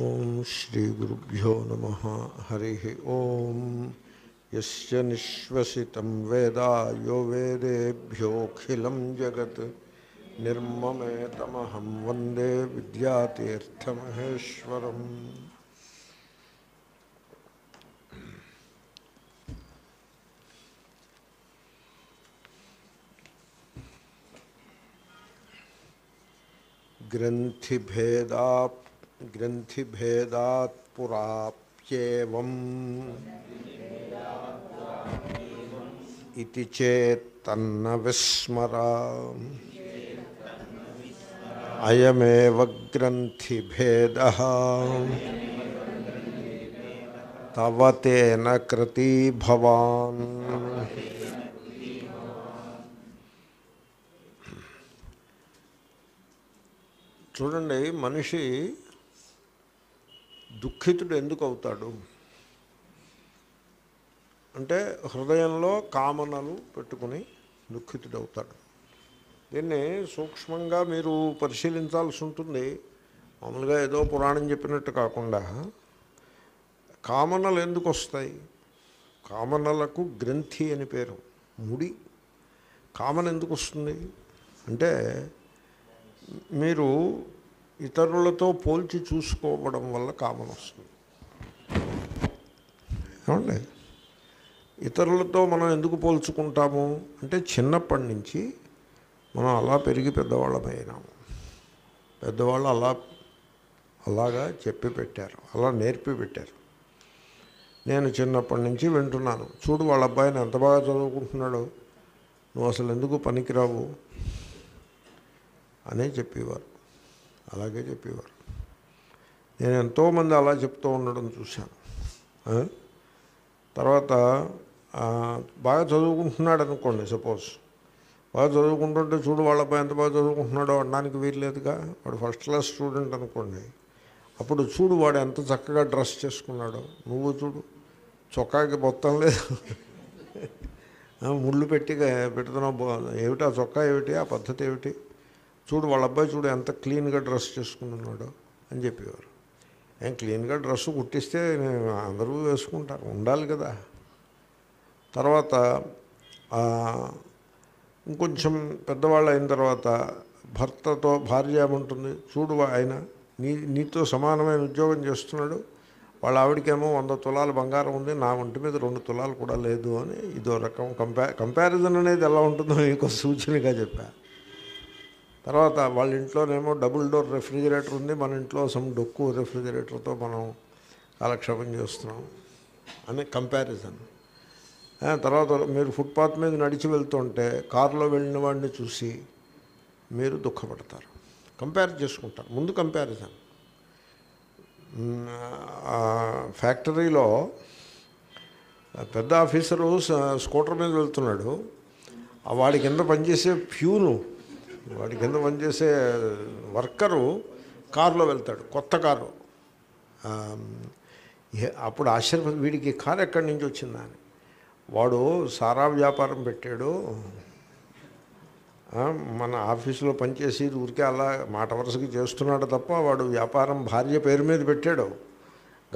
ఓం శ్రీ గురుభ్యో నమ హరి ఓం యస్య నిశ్వసితం వేద యో వేదేభ్యోఖిలం జగత్ నిర్మమేతమహం వందే విద్యాతీర్థమహేశ్వరం గ్రంథిభేదా గ్రంథిభేదాత్ పురాప్యేవం ఇది చేత్తన్న విస్మర అయమేవ గ్రంథిభేద తవ తేన కృతీ భవాన్ చూడండి మనిషి దుఃఖితుడు ఎందుకు అవుతాడు అంటే హృదయంలో కామనలు పెట్టుకుని దుఃఖితుడు అవుతాడు దీన్ని సూక్ష్మంగా మీరు పరిశీలించాల్సి ఉంటుంది. మామూలుగా ఏదో పురాణం చెప్పినట్టు కాకుండా కామనలు ఎందుకు వస్తాయి కామనలకు గ్రంథి అని పేరు ముడి. కామన ఎందుకు వస్తుంది అంటే మీరు ఇతరులతో పోల్చి చూసుకోవడం వల్ల కామన్ వస్తుంది. ఏమండి? ఇతరులతో మనం ఎందుకు పోల్చుకుంటాము? అంటే చిన్నప్పటి నుంచి మనం అలా పెరిగి పెద్దవాళ్ళమైనాము పెద్దవాళ్ళు అలా అలాగా చెప్పి పెట్టారు అలా నేర్పి పెట్టారు. నేను చిన్నప్పటి నుంచి వింటున్నాను. చూడు వాళ్ళ అబ్బాయిని ఎంత బాగా చదువుకుంటున్నాడో. నువ్వు అసలు ఎందుకు పనికిరావు? అనే చెప్పేవారు. అలాగే చెప్పేవారు. నేను ఎంతోమంది అలా చెప్తూ ఉండడం చూశాను. తర్వాత బాగా చదువుకుంటున్నాడు అనుకోండి సపోజ్. బాగా చదువుకుంటుంటే చూడు వాళ్ళ ఎంత బాగా చదువుకుంటున్నాడో అనడానికి వీల్లేదుగా వాడు ఫస్ట్ క్లాస్ స్టూడెంట్ అనుకోండి. అప్పుడు చూడు వాడు ఎంత చక్కగా డ్రెస్ చేసుకున్నాడో. నువ్వు చూడు. చొక్కాకి మొత్తం లేదు. ముళ్ళు పెట్టి పెడుతున్నావు. ఏమిటి ఆ చొక్కా ఏమిటి? ఆ పద్ధతి ఏమిటి? చూడు వాళ్ళ అబ్బాయి చూడు ఎంత క్లీన్గా డ్రెస్ చేసుకున్నాడు అని చెప్పేవారు. ఏం క్లీన్గా డ్రెస్ కుట్టిస్తే అందరూ వేసుకుంటారు ఉండాలి కదా. తర్వాత ఇంకొంచెం పెద్దవాళ్ళు అయిన తర్వాత భర్తతో భార్య ఉంటుంది చూడు ఆయన నీ నీతో సమానమైన ఉద్యోగం చేస్తున్నాడు. వాళ్ళ ఆవిడకేమో వంద తులాలు బంగారం ఉంది నా ఒంటి మీద రెండు తులాలు కూడా లేదు అని ఇదో రకం కంపా కంపారిజన్ అనేది ఎలా ఉంటుందో మీకు సూచనగా చెప్పాను తర్వాత వాళ్ళ ఇంట్లోనేమో డబుల్ డోర్ రెఫ్రిజిరేటర్ ఉంది మన ఇంట్లో సమ్ డొక్కు రెఫ్రిజిరేటర్తో మనం కాలక్షేపం చేస్తున్నాం అని కంపారిజన్. తర్వాత మీరు ఫుట్పాత్ మీద నడిచి వెళ్తుంటే కారులో వెళ్ళిన వాడిని చూసి మీరు దుఃఖపడతారు. కంపేర్ చేసుకుంటారు. ముందు కంపారిజన్. ఆ ఫ్యాక్టరీలో పెద్ద ఆఫీసరు స్కూటర్ మీద వెళ్తున్నాడు. వాడి కింద పనిచేసే ప్యూను వాడి కింద పనిచేసే వర్కరు కారులో వెళ్తాడు కొత్త కారు. అప్పుడు ఆశ్చర్య వీడికి కారు ఎక్కడి నుంచి వచ్చిందా అని. వాడు సారా వ్యాపారం పెట్టాడు. మన ఆఫీసులో పనిచేసి ఊరికే అలా మాట వరుసకి చేస్తున్నాడు తప్ప వాడు వ్యాపారం భార్య పేరు మీద పెట్టాడు.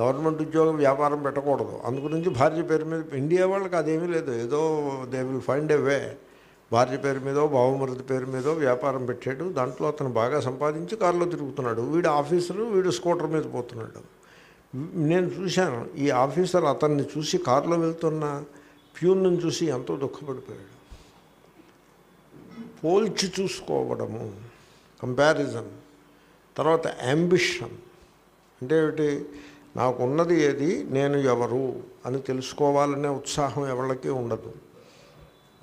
గవర్నమెంట్ ఉద్యోగం వ్యాపారం పెట్టకూడదు. అందుగురించి భార్య పేరు మీద ఇండియా వాళ్ళకి అదేమీ లేదు. ఏదో they will find a way. భార్య పేరు మీదో బావమరుది పేరు మీదో వ్యాపారం పెట్టాడు. దాంట్లో అతను బాగా సంపాదించి కారులో తిరుగుతున్నాడు. వీడు ఆఫీసరు వీడు స్కూటర్ మీద పోతున్నాడు. నేను చూశాను ఈ ఆఫీసర్ అతన్ని చూసి కారులో వెళ్తున్న ప్యూన్ను చూసి ఎంతో దుఃఖపడిపోయాడు. పోల్చి చూసుకోవడము కంపారిజన్ తర్వాత అంబిషన్ అంటే ఏమిటి? నాకున్నది ఏది? నేను ఎవరు? అని తెలుసుకోవాలనే ఉత్సాహం ఎవరికి ఉండదు.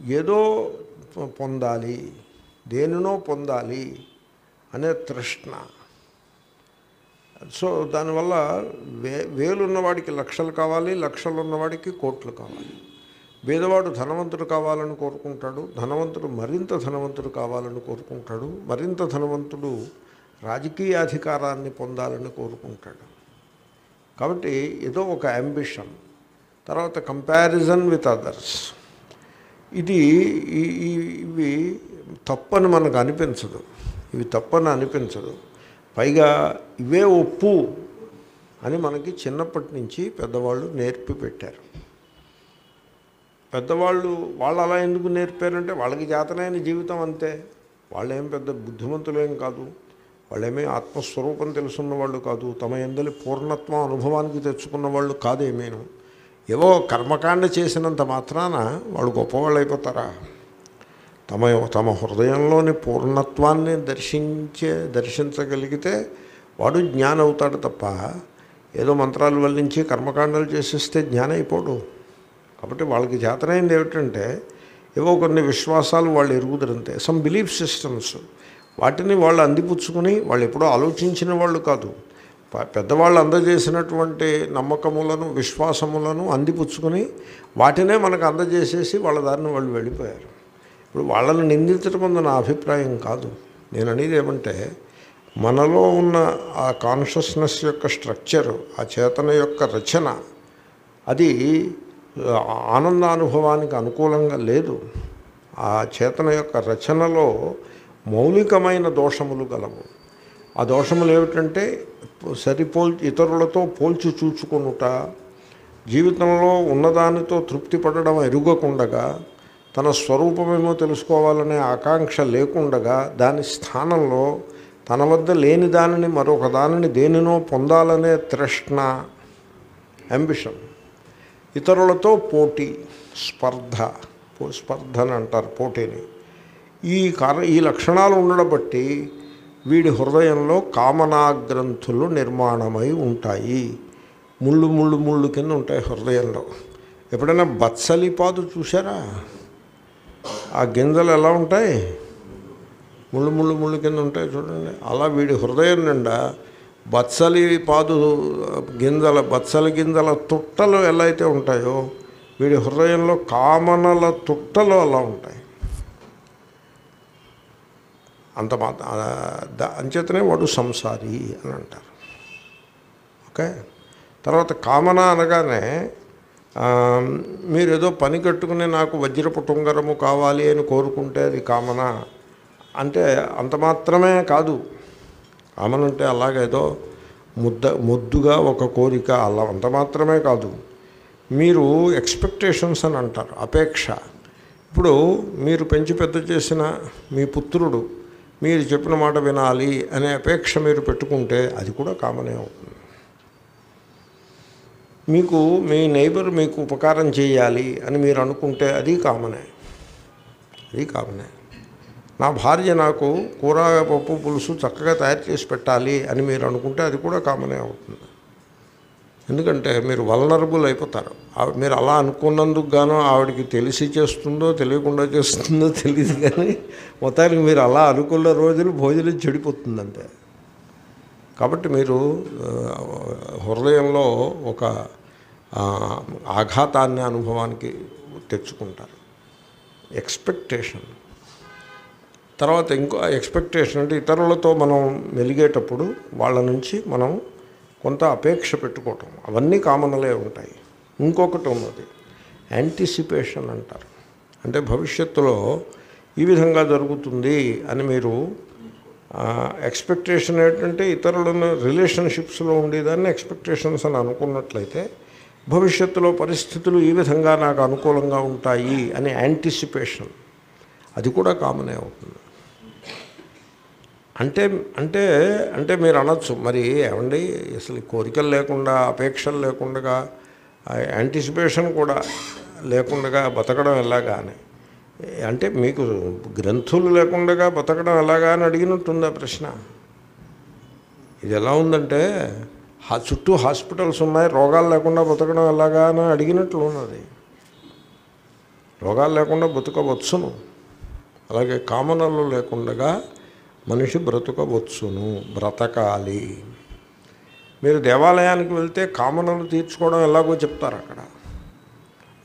ఏదో పొందాలి దేనినో పొందాలి అనే తృష్ణ. సో దానివల్ల వే వేలున్నవాడికి లక్షలు కావాలి లక్షలు ఉన్నవాడికి కోట్లు కావాలి. పేదవాడు ధనవంతుడు కావాలని కోరుకుంటాడు ధనవంతుడు మరింత ధనవంతుడు కావాలని కోరుకుంటాడు మరింత ధనవంతుడు రాజకీయ అధికారాన్ని పొందాలని కోరుకుంటాడు. కాబట్టి ఏదో ఒక అంబిషన్ తర్వాత కంపారిజన్ విత్ అదర్స్. ఇది ఇవి తప్పని మనకు అనిపించదు. ఇవి తప్పని అనిపించదు. పైగా ఇవే ఒప్పు అని మనకి చిన్నప్పటి నుంచి పెద్దవాళ్ళు నేర్పి పెట్టారు. పెద్దవాళ్ళు వాళ్ళు అలా ఎందుకు నేర్పారంటే వాళ్ళకి జాతనైన జీవితం అంతే. వాళ్ళేం పెద్ద బుద్ధిమంతులేం కాదు. వాళ్ళేమీ ఆత్మస్వరూపం తెలుసున్న వాళ్ళు కాదు. తమ ఎందలి పూర్ణత్వం అనుభవానికి తెచ్చుకున్న వాళ్ళు కాదేమేను. ఏవో కర్మకాండ చేసినంత మాత్రాన వాళ్ళు గొప్పవాళ్ళు అయిపోతారా? తమ తమ హృదయంలోని పూర్ణత్వాన్ని దర్శించే దర్శించగలిగితే వాడు జ్ఞానం అవుతాడు తప్ప ఏదో మంత్రాలు వల్లించి కర్మకాండాలు చేసేస్తే జ్ఞానం అయిపోడు. కాబట్టి వాళ్ళకి జాతరైంది ఏమిటంటే ఏవో కొన్ని విశ్వాసాలు వాళ్ళు ఎరుగుదరంతే. సమ్ బిలీఫ్ సిస్టమ్స్ వాటిని వాళ్ళు అందిపుచ్చుకుని వాళ్ళు ఎప్పుడో ఆలోచించిన వాళ్ళు కాదు. పెద్దవాళ్ళు అందజేసినటువంటి నమ్మకములను విశ్వాసములను అందిపుచ్చుకొని వాటినే మనకు అందజేసేసి వాళ్ళ దారిని వాళ్ళు వెళ్ళిపోయారు. ఇప్పుడు వాళ్ళని నిందించడం అన్న నా అభిప్రాయం కాదు. నేను అనేది ఏమంటే మనలో ఉన్న ఆ కాన్షియస్నెస్ యొక్క స్ట్రక్చర్ ఆ చేతన యొక్క రచన అది ఆనందానుభవానికి అనుకూలంగా లేదు. ఆ చేతన యొక్క రచనలో మౌలికమైన దోషములు గలవు. ఆ దోషములు ఏమిటంటే సరిపోల్ ఇతరులతో పోల్చి చూచుకొనుట జీవితంలో ఉన్నదానితో తృప్తి పడడం ఎరుగకుండగా తన స్వరూపమేమో తెలుసుకోవాలనే ఆకాంక్ష లేకుండగా దాని స్థానంలో తన వద్ద లేని దానిని మరొక దానిని దేనినో పొందాలనే తృష్ణ అంబిషన్. ఇతరులతో పోటీ స్పర్ధ పో- స్పర్ధ అని అంటారు పోటీని. ఈ కార ఈ లక్షణాలు ఉండడం బట్టి వీడి హృదయంలో కామనాగ్రంథులు నిర్మాణమై ఉంటాయి. ముళ్ళు ముళ్ళు ముళ్ళు కింద ఉంటాయి హృదయంలో. ఎప్పుడైనా బత్సలి పాదు చూసారా ఆ గింజలు ఎలా ఉంటాయి? ముళ్ళు ముళ్ళు ముళ్ళు కింద ఉంటాయి చూడండి. అలా వీడి హృదయం నిండా బత్సలి పాదు గింజల బత్సలి గింజల తుట్టలు ఎలా అయితే ఉంటాయో వీడి హృదయంలో కామనల తుట్టలు అలా ఉంటాయి. అంత మాత్రం అంచేతనే వాడు సంసారి అని అంటారు. ఓకే? తర్వాత కామన అనగానే మీరు ఏదో పని కట్టుకుని నాకు వజ్రపు టుంగరము కావాలి అని కోరుకుంటే అది కామన అంటే అంత మాత్రమే కాదు. కామన్ అంటే అలాగేదో ముద్ద ముద్దుగా ఒక కోరిక అలా అంత మాత్రమే కాదు. మీరు ఎక్స్పెక్టేషన్స్ అని అంటారు అపేక్ష. ఇప్పుడు మీరు పెంచి పెద్ద చేసిన మీ పుత్రుడు మీరు చెప్పిన మాట వినాలి అనే అపేక్ష మీరు పెట్టుకుంటే అది కూడా కామనే అవుతుంది. మీకు మీ నైబర్ మీకు ఉపకారం చేయాలి అని మీరు అనుకుంటే అది కామనే. అది కామనే. నా భార్య నాకు కూర పప్పు పులుసు చక్కగా తయారు చేసి పెట్టాలి అని మీరు అనుకుంటే అది కూడా కామనే అవుతుంది. ఎందుకంటే మీరు వలనరబుల్ అయిపోతారు. మీరు అలా అనుకున్నందుకు గాను ఆవిడకి తెలిసి చేస్తుందో తెలియకుండా చేస్తుందో తెలియదు కానీ మొత్తానికి మీరు అలా అనుకున్న రోజులు భోజనం చెడిపోతుందంటే. కాబట్టి మీరు హృదయంలో ఒక ఆఘాతాన్ని అనుభవానికి తెచ్చుకుంటారు. ఎక్స్పెక్టేషన్. తర్వాత ఇంకో ఎక్స్పెక్టేషన్ అంటే ఇతరులతో మనం మెలిగేటప్పుడు వాళ్ళ నుంచి మనం కొంత అపేక్ష పెట్టుకోవటం. అవన్నీ కామన్లే ఉంటాయి. ఇంకొకటి ఉన్నది. యాంటిసిపేషన్ అంటారు. అంటే భవిష్యత్తులో ఈ విధంగా జరుగుతుంది అని మీరు ఎక్స్పెక్టేషన్ ఏంటంటే ఇతరులను రిలేషన్షిప్స్లో ఉండేదాన్ని ఎక్స్పెక్టేషన్స్ అని అనుకున్నట్లయితే భవిష్యత్తులో పరిస్థితులు ఈ విధంగా నాకు అనుకూలంగా ఉంటాయి అని యాంటిసిపేషన్ అది కూడా కామనే అవుతుంది. అంటే అంటే అంటే మీరు అనొచ్చు. మరి ఏమండి? అసలు కోరికలు లేకుండా అపేక్షలు లేకుండా యాంటిసిపేషన్ కూడా లేకుండా బతకడం ఎలాగా అని. అంటే మీకు గ్రంథులు లేకుండా బతకడం ఎలాగా అని అడిగినట్టుంది ఆ ప్రశ్న? ఇది ఎలా ఉందంటే హా చుట్టూ హాస్పిటల్స్ ఉన్నాయి రోగాలు లేకుండా బతకడం ఎలాగా అని అడిగినట్లు ఉన్నది రోగాలు లేకుండా బతకవచ్చును. అలాగే కామనలు లేకుండా మనిషి బ్రతకవచ్చును బ్రతకాలి. మీరు దేవాలయానికి వెళ్తే కామనలు తీర్చుకోవడం ఎలాగో చెప్తారు అక్కడ.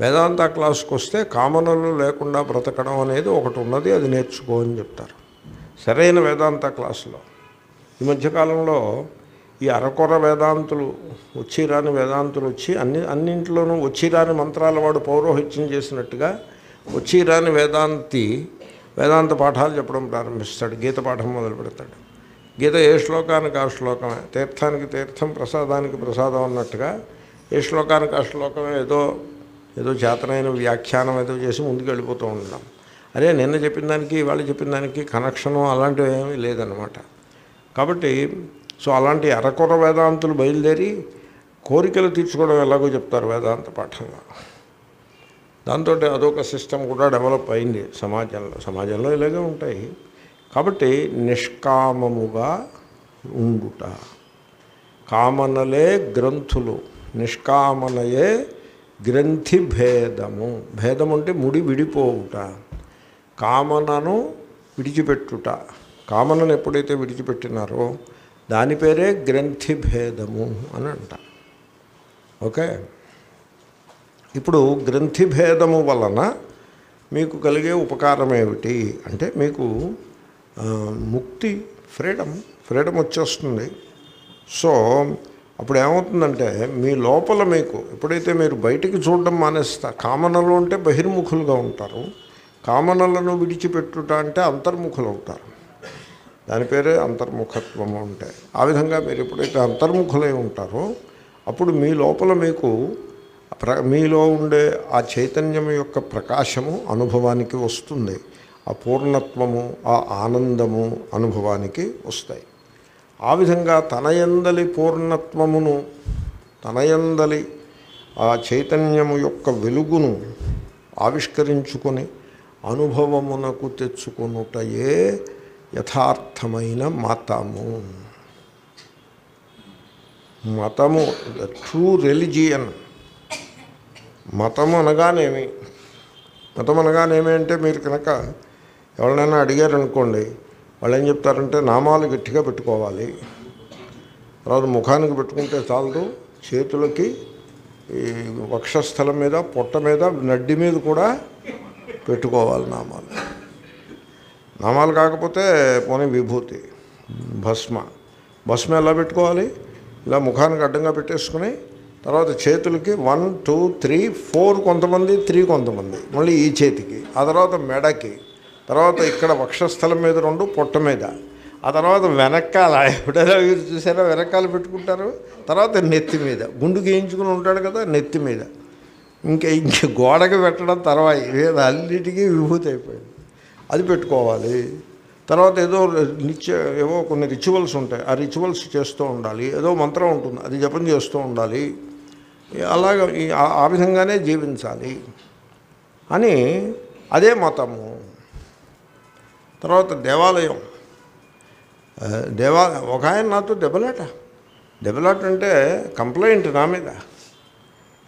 వేదాంత క్లాస్కి వస్తే కామనలు లేకుండా బ్రతకడం అనేది ఒకటి ఉన్నది అది నేర్చుకో అని చెప్తారు. సరైన వేదాంత క్లాసులో. ఈ మధ్యకాలంలో ఈ అరకొర వేదాంతులు వచ్చిరాని వేదాంతులు వచ్చి అన్ని అన్నింటిలోనూ వచ్చిరాని మంత్రాల వాడు పౌరోహిత్యం చేసినట్టుగా వచ్చిరాని వేదాంతి వేదాంత పాఠాలు చెప్పడం ప్రారంభిస్తాడు. గీత పాఠం మొదలు పెడతాడు. గీత ఏ శ్లోకానికి ఆ శ్లోకమే? తీర్థానికి తీర్థం ప్రసాదానికి ప్రసాదం అన్నట్టుగా ఏ శ్లోకానికి ఆ శ్లోకమే? ఏదో ఏదో చేతనైన వ్యాఖ్యానం ఏదో చేసి ముందుకు వెళ్ళిపోతూ ఉంటాం. అదే నిన్న చెప్పిన దానికి ఇవాళ చెప్పిన దానికి కనెక్షను అలాంటివి ఏమీ లేదనమాట కాబట్టి సో అలాంటి అరకొర వేదాంతులు బయలుదేరి కోరికలు తీర్చుకోవడం ఎలాగో చెప్తారు వేదాంత పాఠంలో. దాంతో అదొక సిస్టమ్ కూడా డెవలప్ అయింది సమాజంలో. సమాజంలో ఇలాగే ఉంటాయి. కాబట్టి నిష్కామముగా ఉండుట. కామనలే గ్రంథులు నిష్కామనయే గ్రంథి భేదము భేదం అంటే ముడి విడిపోవుట. కామనను విడిచిపెట్టుట. కామనను ఎప్పుడైతే విడిచిపెట్టినారో దాని పేరే గ్రంథి భేదము అని అంట. ఓకే? ఇప్పుడు గ్రంథి భేదము వలన మీకు కలిగే ఉపకారం ఏమిటి? అంటే మీకు ముక్తి ఫ్రీడమ్ ఫ్రీడమ్ వచ్చేస్తుంది. సో అప్పుడు ఏమవుతుందంటే మీ లోపల మీకు ఎప్పుడైతే మీరు బయటికి చూడడం మానేస్తా కామనలు అంటే బహిర్ముఖులుగా ఉంటారు. కామనలను విడిచిపెట్టుట అంటే అంతర్ముఖులు అవుతారు. దాని పేరే అంతర్ముఖత్వము అంటే. ఆ విధంగా మీరు ఎప్పుడైతే అంతర్ముఖులై ఉంటారో అప్పుడు మీ లోపల మీకు మీలో ఉండే ఆ చైతన్యం యొక్క ప్రకాశము అనుభవానికి వస్తుంది. ఆ పూర్ణత్వము ఆ ఆనందము అనుభవానికి వస్తాయి. ఆ విధంగా తనయందలి పూర్ణత్వమును తనయందలి ఆ చైతన్యము యొక్క వెలుగును ఆవిష్కరించుకొని అనుభవమునకు తెచ్చుకొనుటయే యథార్థమైన మతము. మతము ట్రూ రెలిజియన్ మతం అనగానేమి? మతం అనగానేమి అంటే మీరు కనుక ఎవరినైనా అడిగారనుకోండి వాళ్ళు ఏం చెప్తారంటే నామాలు గట్టిగా పెట్టుకోవాలి. తర్వాత ముఖానికి పెట్టుకుంటే చాలదు చేతులకి ఈ వక్షస్థలం మీద పొట్ట మీద నడ్డి మీద కూడా పెట్టుకోవాలి నామాలు. నామాలు కాకపోతే పోనీ విభూతి భస్మ. భస్మ ఎలా పెట్టుకోవాలి? ఇలా ముఖానికి అడ్డంగా పెట్టేసుకుని తర్వాత చేతులకి వన్ టూ త్రీ ఫోర్ కొంతమంది త్రీ కొంతమంది మళ్ళీ ఈ చేతికి. ఆ తర్వాత మెడకి. తర్వాత ఇక్కడ వక్షస్థలం మీద రెండు పొట్ట మీద. ఆ తర్వాత వెనకాల ఎప్పుడైనా మీరు చూసారా వెనకాల పెట్టుకుంటారు? తర్వాత నెత్తి మీద. గుండు గీయించుకుని ఉంటాడు కదా నెత్తి మీద. ఇంకా ఇంక గోడకి పెట్టడం తర్వాత ఏదో అన్నిటికీ విభూతి అయిపోయింది. అది పెట్టుకోవాలి. తర్వాత ఏదో నిత్య ఏవో కొన్ని రిచువల్స్ ఉంటాయి. ఆ రిచువల్స్ చేస్తూ ఉండాలి. ఏదో మంత్రం ఉంటుంది. అది జపం చేస్తూ ఉండాలి. అలాగ ఈ- ఆ- విధంగానే జీవించాలి అని అదే మతము. తర్వాత దేవాలయం. ఆ, దేవా ఒక ఆయన నాతో దెబ్బలాట. దెబ్బలాట అంటే కంప్లైంట్ నా మీద.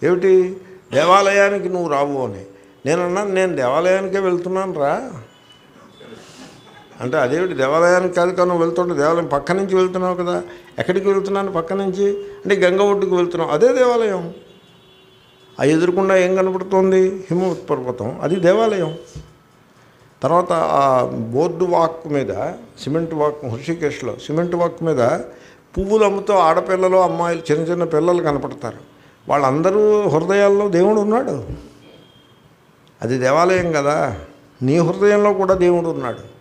ఏమిటి? దేవాలయానికి నువ్వు రావు అని. నేను అన్నాను నేను దేవాలయానికే వెళ్తున్నాను రా అంటే అదేమిటి? దేవాలయానికి కాదు కానీ నువ్వు వెళ్తుంటే దేవాలయం పక్క నుంచి వెళ్తున్నావు కదా. ఎక్కడికి వెళ్తున్నాను? పక్క నుంచి? అంటే గంగ ఒడ్డుకు వెళ్తున్నావు. అదే దేవాలయం. ఆ ఎదురుకుండా ఏం కనపడుతోంది? హిమవత్ పర్వతం. అది దేవాలయం. తర్వాత ఆ బోర్డు వాక్ మీద సిమెంట్ వాక్ హృషికేశ్లో సిమెంట్ వాక్ మీద పువ్వులు అమ్ముతూ ఆడపిల్లలు అమ్మాయిలు చిన్న చిన్న పిల్లలు కనపడతారు. వాళ్ళందరూ హృదయాల్లో దేవుడు ఉన్నాడు. అది దేవాలయం కదా. నీ హృదయంలో కూడా దేవుడు ఉన్నాడు.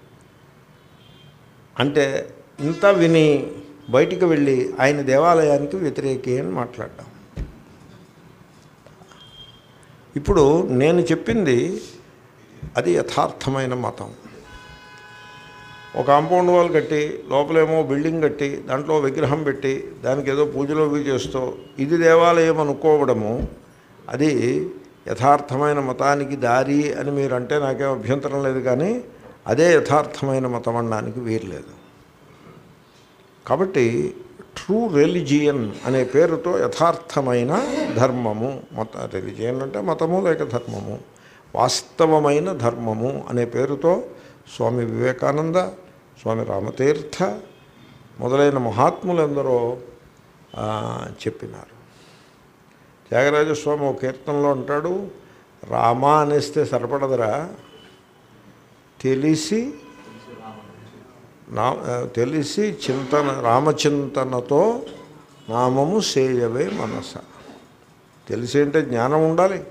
అంటే ఇంత విని బయటికి వెళ్ళి ఆయన దేవాలయానికి వ్యతిరేకి అని మాట్లాడ్డాం ఇప్పుడు నేను చెప్పింది అది యథార్థమైన మతం. ఒక కాంపౌండ్ వాల్ కట్టి లోపలేమో బిల్డింగ్ కట్టి దాంట్లో విగ్రహం పెట్టి దానికి ఏదో పూజలు అవి చేస్తూ ఇది దేవాలయం అనుకోవడము అది యథార్థమైన మతానికి దారి అని మీరు అంటే నాకేం అభ్యంతరం లేదు కానీ అదే యథార్థమైన మతం అనడానికి వీర్లేదు కాబట్టి ట్రూ రెలిజియన్ అనే పేరుతో యథార్థమైన ధర్మము మత రెలిజియన్ అంటే మతము లేక ధర్మము వాస్తవమైన ధర్మము అనే పేరుతో స్వామి వివేకానంద స్వామి రామతీర్థ మొదలైన మహాత్ములందరూ చెప్పినారు. త్యాగరాజస్వామి ఒక కీర్తనలో అంటాడు రామ అనేస్తే సరిపడదురా తెలిసి నా తెలిసి చింతన రామచింతనతో నామము సేయవే మనస. తెలిసి అంటే జ్ఞానం ఉండాలి.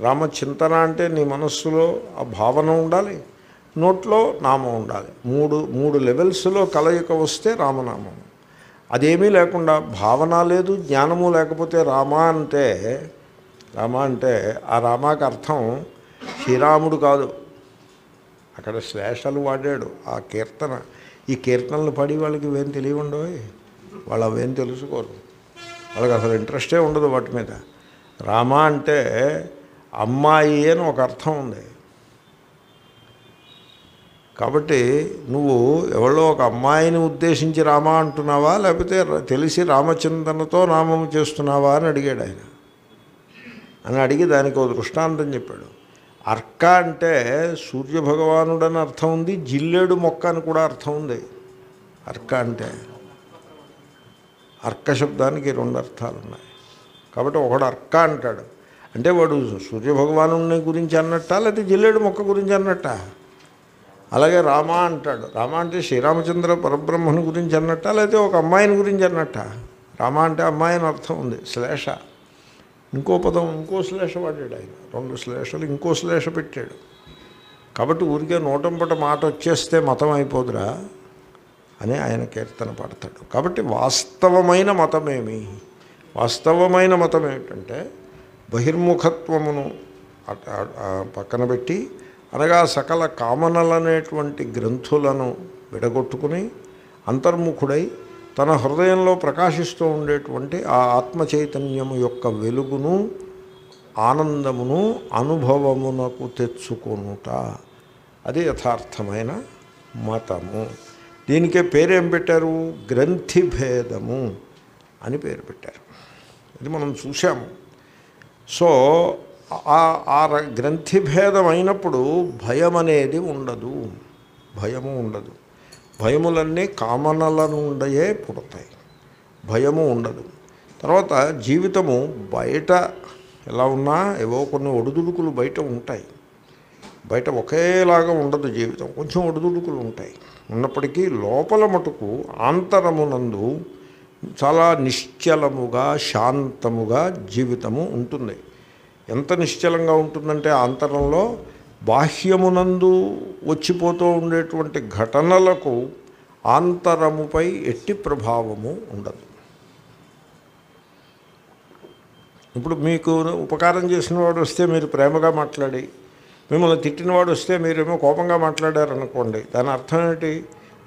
రామచింతన అంటే నీ మనస్సులో ఆ భావన ఉండాలి. నోట్లో నామం ఉండాలి. మూడు మూడు లెవెల్స్లో కలయిక వస్తే రామనామం. అదేమీ లేకుండా భావన లేదు జ్ఞానము లేకపోతే రామ అంటే రామ అంటే ఆ రామాకి అర్థం శ్రీరాముడు కాదు. అక్కడ శ్లేషలు వాడాడు. ఆ కీర్తన ఈ కీర్తనలు పడి వాళ్ళకి ఇవేం తెలియఉండవు వాళ్ళు అవేం తెలుసుకోరు. వాళ్ళకి అసలు ఇంట్రెస్టే ఉండదు వాటి మీద. రామ అంటే అమ్మాయి అని ఒక అర్థం ఉంది. కాబట్టి నువ్వు ఎవరో ఒక అమ్మాయిని ఉద్దేశించి రామ అంటున్నావా? లేకపోతే తెలిసి రామచింతనతో నామం చేస్తున్నావా? అని అడిగాడు ఆయన. అని అడిగి దానికి ఒక దృష్టాంతం చెప్పాడు. అర్క అంటే సూర్యభగవానుడు అని అర్థం ఉంది జిల్లేడు మొక్క అని కూడా అర్థం ఉంది. అర్క అంటే అర్క శబ్దానికి రెండు అర్థాలు ఉన్నాయి. కాబట్టి ఒకడు అర్క అంటాడు. అంటే వాడు సూర్యభగవాను గురించి అన్నట్టా లేకపోతే జిల్లేడు మొక్క గురించి అన్నట్ట? అలాగే రామ అంటాడు. రామ అంటే శ్రీరామచంద్ర పరబ్రహ్మను గురించి అన్నట్టా లేకపోతే ఒక అమ్మాయిని గురించి అన్నట్టా? రామ అంటే అమ్మాయి అని అర్థం ఉంది శ్లేష. ఇంకో పదం ఇంకో శ్లేష వాడాడు ఆయన. రెండు శ్లేషలు ఇంకో శ్లేష పెట్టాడు. కాబట్టి ఊరికే నోటంపట మాట వచ్చేస్తే మతం అయిపోదురా అని ఆయన కీర్తన పడతాడు. కాబట్టి వాస్తవమైన మతమేమి? వాస్తవమైన మతం ఏమిటంటే బహిర్ముఖత్వమును అట- పక్కన పెట్టి అనగా సకల కామనలనేటువంటి గ్రంథులను విడగొట్టుకుని అంతర్ముఖుడై తన హృదయంలో ప్రకాశిస్తూ ఉండేటువంటి ఆ ఆత్మ చైతన్యము యొక్క వెలుగును ఆనందమును అనుభవమునకు తెచ్చుకొనుట. అది యథార్థమైన మతము. దీనికే పేరేం పెట్టారు? గ్రంథిభేదము అని పేరు పెట్టారు. ఇది మనం చూసాము సో ఆ ఆ గ్రంథిభేదం అయినప్పుడు భయం అనేది ఉండదు. భయము ఉండదు. భయములన్నీ కామనల నుండయే పుడతాయి. భయము ఉండదు. తర్వాత జీవితము బయట ఎలా ఉన్నా ఏవో కొన్ని ఒడిదుడుకులు బయట ఉంటాయి. బయట ఒకేలాగా ఉండదు జీవితం. కొంచెం ఒడిదుడుకులు ఉంటాయి. ఉన్నప్పటికీ లోపల మటుకు ఆంతరమునందు చాలా నిశ్చలముగా శాంతముగా జీవితము ఉంటుంది. ఎంత నిశ్చలంగా ఉంటుందంటే ఆంతరంలో బాహ్యమునందు వచ్చిపోతూ ఉండేటువంటి ఘటనలకు ఆంతరముపై ఎట్టి ప్రభావము ఉండదు. ఇప్పుడు మీకు ఉపకారం చేసిన వాడు వస్తే మీరు ప్రేమగా మాట్లాడి మిమ్మల్ని తిట్టినవాడు వస్తే మీరేమో కోపంగా మాట్లాడారనుకోండి దాని అర్థం ఏంటి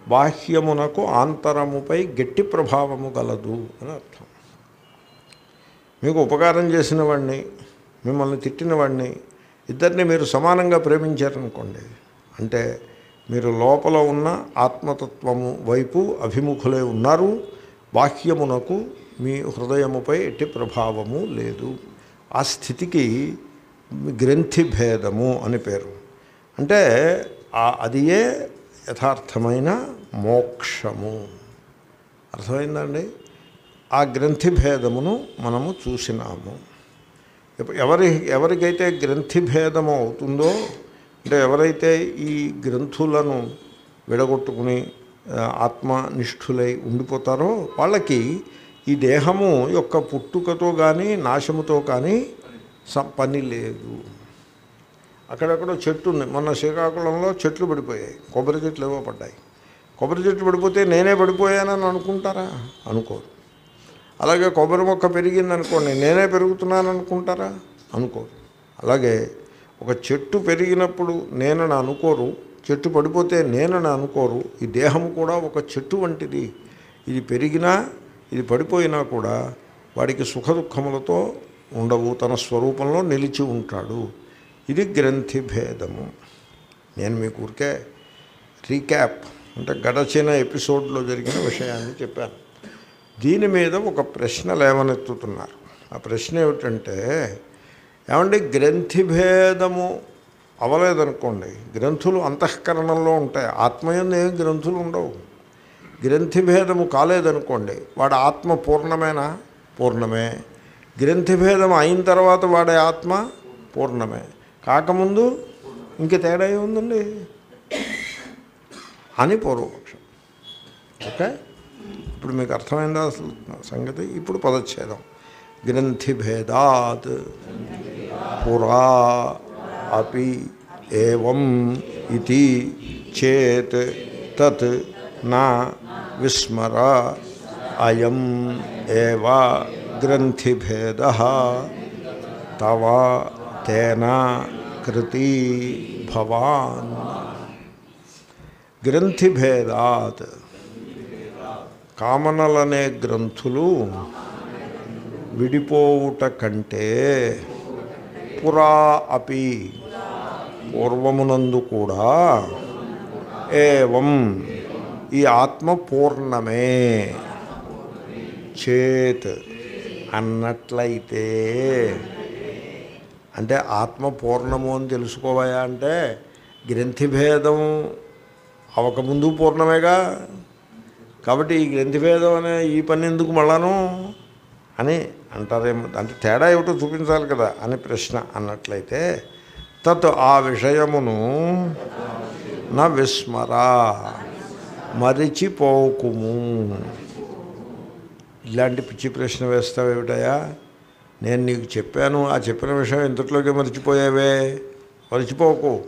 బాహ్యమునకు ఆంతరముపై గట్టి ప్రభావము గలదు అని అర్థం. మీకు ఉపకారం చేసిన వాడిని మిమ్మల్ని తిట్టిన వాడిని ఇద్దరిని మీరు సమానంగా ప్రేమించారనుకోండి అంటే మీరు లోపల ఉన్న ఆత్మతత్వము వైపు అభిముఖులై ఉన్నారు బాహ్యమునకు మీ హృదయముపై ఎట్టి ప్రభావము లేదు. ఆ స్థితికి గ్రంథి భేదము అని పేరు. అంటే అదియే యథార్థమైన మోక్షము. అర్థమైందండి? ఆ గ్రంథి భేదమును మనము చూసినాము. ఎవరి ఎవరికైతే గ్రంథి భేదం అవుతుందో అంటే ఎవరైతే ఈ గ్రంథులను విడగొట్టుకుని ఆత్మనిష్ఠులై ఉండిపోతారో వాళ్ళకి ఈ దేహము యొక్క పుట్టుకతో కానీ నాశముతో కానీ స- పని లేదు. అక్కడెక్కడో చెట్టు ఉంది. మొన్న శ్రీకాకుళంలో చెట్లు పడిపోయాయి. కొబ్బరి చెట్లు ఏవో పడ్డాయి. కొబ్బరి చెట్లు పడిపోతే నేనే పడిపోయానని అనుకుంటారా? అనుకోరు. అలాగే కొబ్బరి మొక్క పెరిగిందనుకోండి నేనే పెరుగుతున్నాను అనుకుంటారా అనుకోరు అలాగే ఒక చెట్టు పెరిగినప్పుడు నేనని అనుకోరు చెట్టు పడిపోతే నేనని అనుకోరు ఈ దేహం కూడా ఒక చెట్టు వంటిది. ఇది పెరిగినా ఇది పడిపోయినా కూడా వాడికి సుఖ దుఃఖములతో ఉండవు తన స్వరూపంలో నిలిచి ఉంటాడు. ఇది గ్రంథి భేదము. నేను మీకు ఊరికే రీక్యాప్ అంటే గడచిన ఎపిసోడ్లో జరిగిన విషయాన్ని చెప్పాను. దీని మీద ఒక ప్రశ్న లేవనెత్తుతున్నారు. ఆ ప్రశ్న ఏమిటంటే ఏమండి గ్రంథి భేదము అవలేదనుకోండి గ్రంథులు అంతఃకరణంలో ఉంటాయి ఆత్మయందు ఏం గ్రంథులు ఉండవు. గ్రంథి భేదము కాలేదనుకోండి వాడి ఆత్మ పూర్ణమేనా? పూర్ణమే. గ్రంథి భేదం అయిన తర్వాత వాడే ఆత్మ పూర్ణమే. కాకముందు ఇంక తేడా ఏముందండి? అని పూర్వపక్షం. ఓకే? ఇప్పుడు మీకు అర్థమైందా అసలు? సంగతి? ఇప్పుడు పదచ్ఛేదం. గ్రంథిభేదాత్ పురా అపి ఏవం ఇది చేత్ తత్ నా విస్మర అయం ఏవ గ్రంథిభేద తవ తేన కృతి భవాన్. గ్రంథిభేదాత్ కామనలనే గ్రంథులు విడిపోవుట కంటే పురా అపి పూర్వమునందు కూడా ఏవం ఈ ఆత్మ పూర్ణమే చేత్ అన్నట్లయితే. అంటే ఆత్మ పూర్ణము అని తెలుసుకోవాయా అంటే గ్రంథిభేదం అవకముందు పూర్ణమేగా? కాబట్టి ఈ గ్రంథిభేదం అనే ఈ పని ఎందుకు మళ్ళాను అని అంటారేమో. అంటే తేడా ఏమిటో చూపించాలి కదా అని ప్రశ్న అన్నట్లయితే తత్ ఆ విషయమును నా విస్మరా మరిచిపోకుము. ఇలాంటి పిచ్చి ప్రశ్న వేస్తావేమిటయా నేను నీకు చెప్పాను ఆ చెప్పిన విషయం ఇంతట్లోకి మర్చిపోయావే. మర్చిపోకు.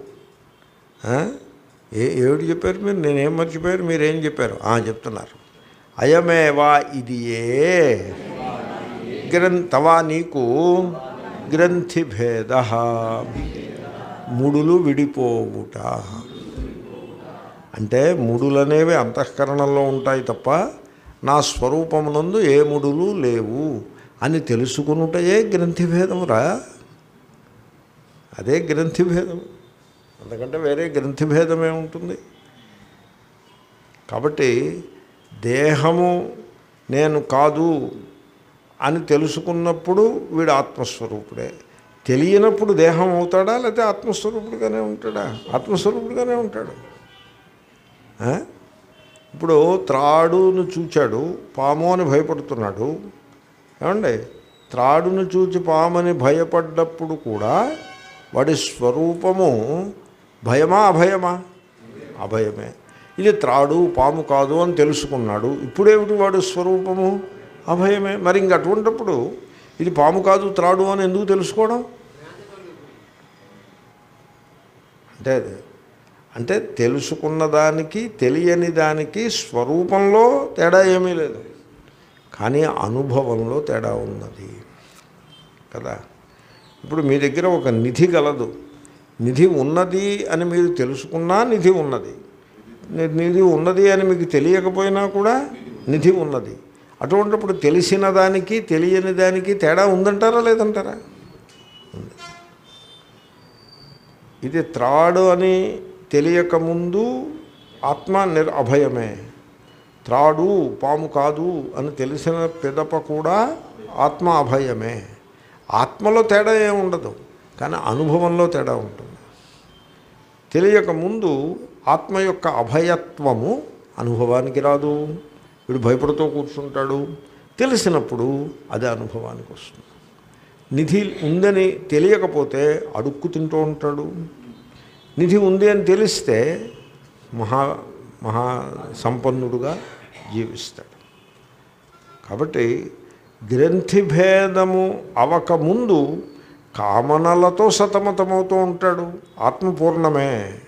ఏ ఏమిటి చెప్పారు మీరు? నేనేం మర్చిపోయారు? మీరేం చెప్పారు? ఆ, చెప్తున్నారు. అయమేవా ఇది ఏ గ్రంథవా నీకు గ్రంథిభేద. ముడులు విడిపోవుట. అంటే ముడులనేవి అంతఃకరణలో ఉంటాయి తప్ప నా స్వరూపమునందు ఏ ముడులు లేవు అని తెలుసుకునుటయే గ్రంథిభేదమురా? అదే గ్రంథిభేదము. అందుకంటే వేరే గ్రంథిభేదమే ఉంటుంది. కాబట్టి దేహము నేను కాదు అని తెలుసుకున్నప్పుడు వీడు ఆత్మస్వరూపుడే. తెలియనప్పుడు దేహం అవుతాడా లేకపోతే ఆత్మస్వరూపుడుగానే ఉంటాడా? ఆత్మస్వరూపుడుగానే ఉంటాడు. ఇప్పుడు త్రాడును చూచాడు పాము అని భయపడుతున్నాడు. ఏమండి? త్రాడును చూచి పామని భయపడ్డప్పుడు కూడా వాడి స్వరూపము భయమా అభయమా? అభయమే. ఇది త్రాడు పాము కాదు అని తెలుసుకున్నాడు. ఇప్పుడేమిటి వాడు స్వరూపము? అభయమే. మరి ఇంక అటువంటిప్పుడు ఇది పాము కాదు త్రాడు అని ఎందుకు తెలుసుకోవడం? అంటే అదే. అంటే తెలుసుకున్న దానికి తెలియని దానికి స్వరూపంలో తేడా ఏమీ లేదు. కానీ అనుభవంలో తేడా ఉన్నది. కదా? ఇప్పుడు మీ దగ్గర ఒక నిధి గలదు. నిధి ఉన్నది అని మీరు తెలుసుకున్నా నిధి ఉన్నది. నిధి ఉన్నది అని మీకు తెలియకపోయినా కూడా నిధి ఉన్నది. అటువంటిప్పుడు తెలిసిన దానికి తెలియని దానికి తేడా ఉందంటారా లేదంటారా? ఇది త్రాడు అని తెలియకముందు ఆత్మ నిర్ అభయమే. త్రాడు పాము కాదు అని తెలిసిన పిదప కూడా ఆత్మ అభయమే. ఆత్మలో తేడా ఏమి ఉండదు కానీ అనుభవంలో తేడా ఉంటుంది. తెలియక ముందు ఆత్మ యొక్క అభయత్వము అనుభవానికి రాదు. వీడు భయపడుతూ కూర్చుంటాడు. తెలిసినప్పుడు అది అనుభవానికి వస్తుంది. నిధి ఉందని తెలియకపోతే అడుక్కు తింటూ ఉంటాడు. నిధి ఉంది అని తెలిస్తే మహా మహా సంపన్నుడుగా జీవిస్తాడు. కాబట్టి గ్రంథిభేదము అవకముందు కామనలతో సతమతమవుతూ ఉంటాడు. ఆత్మపూర్ణమే.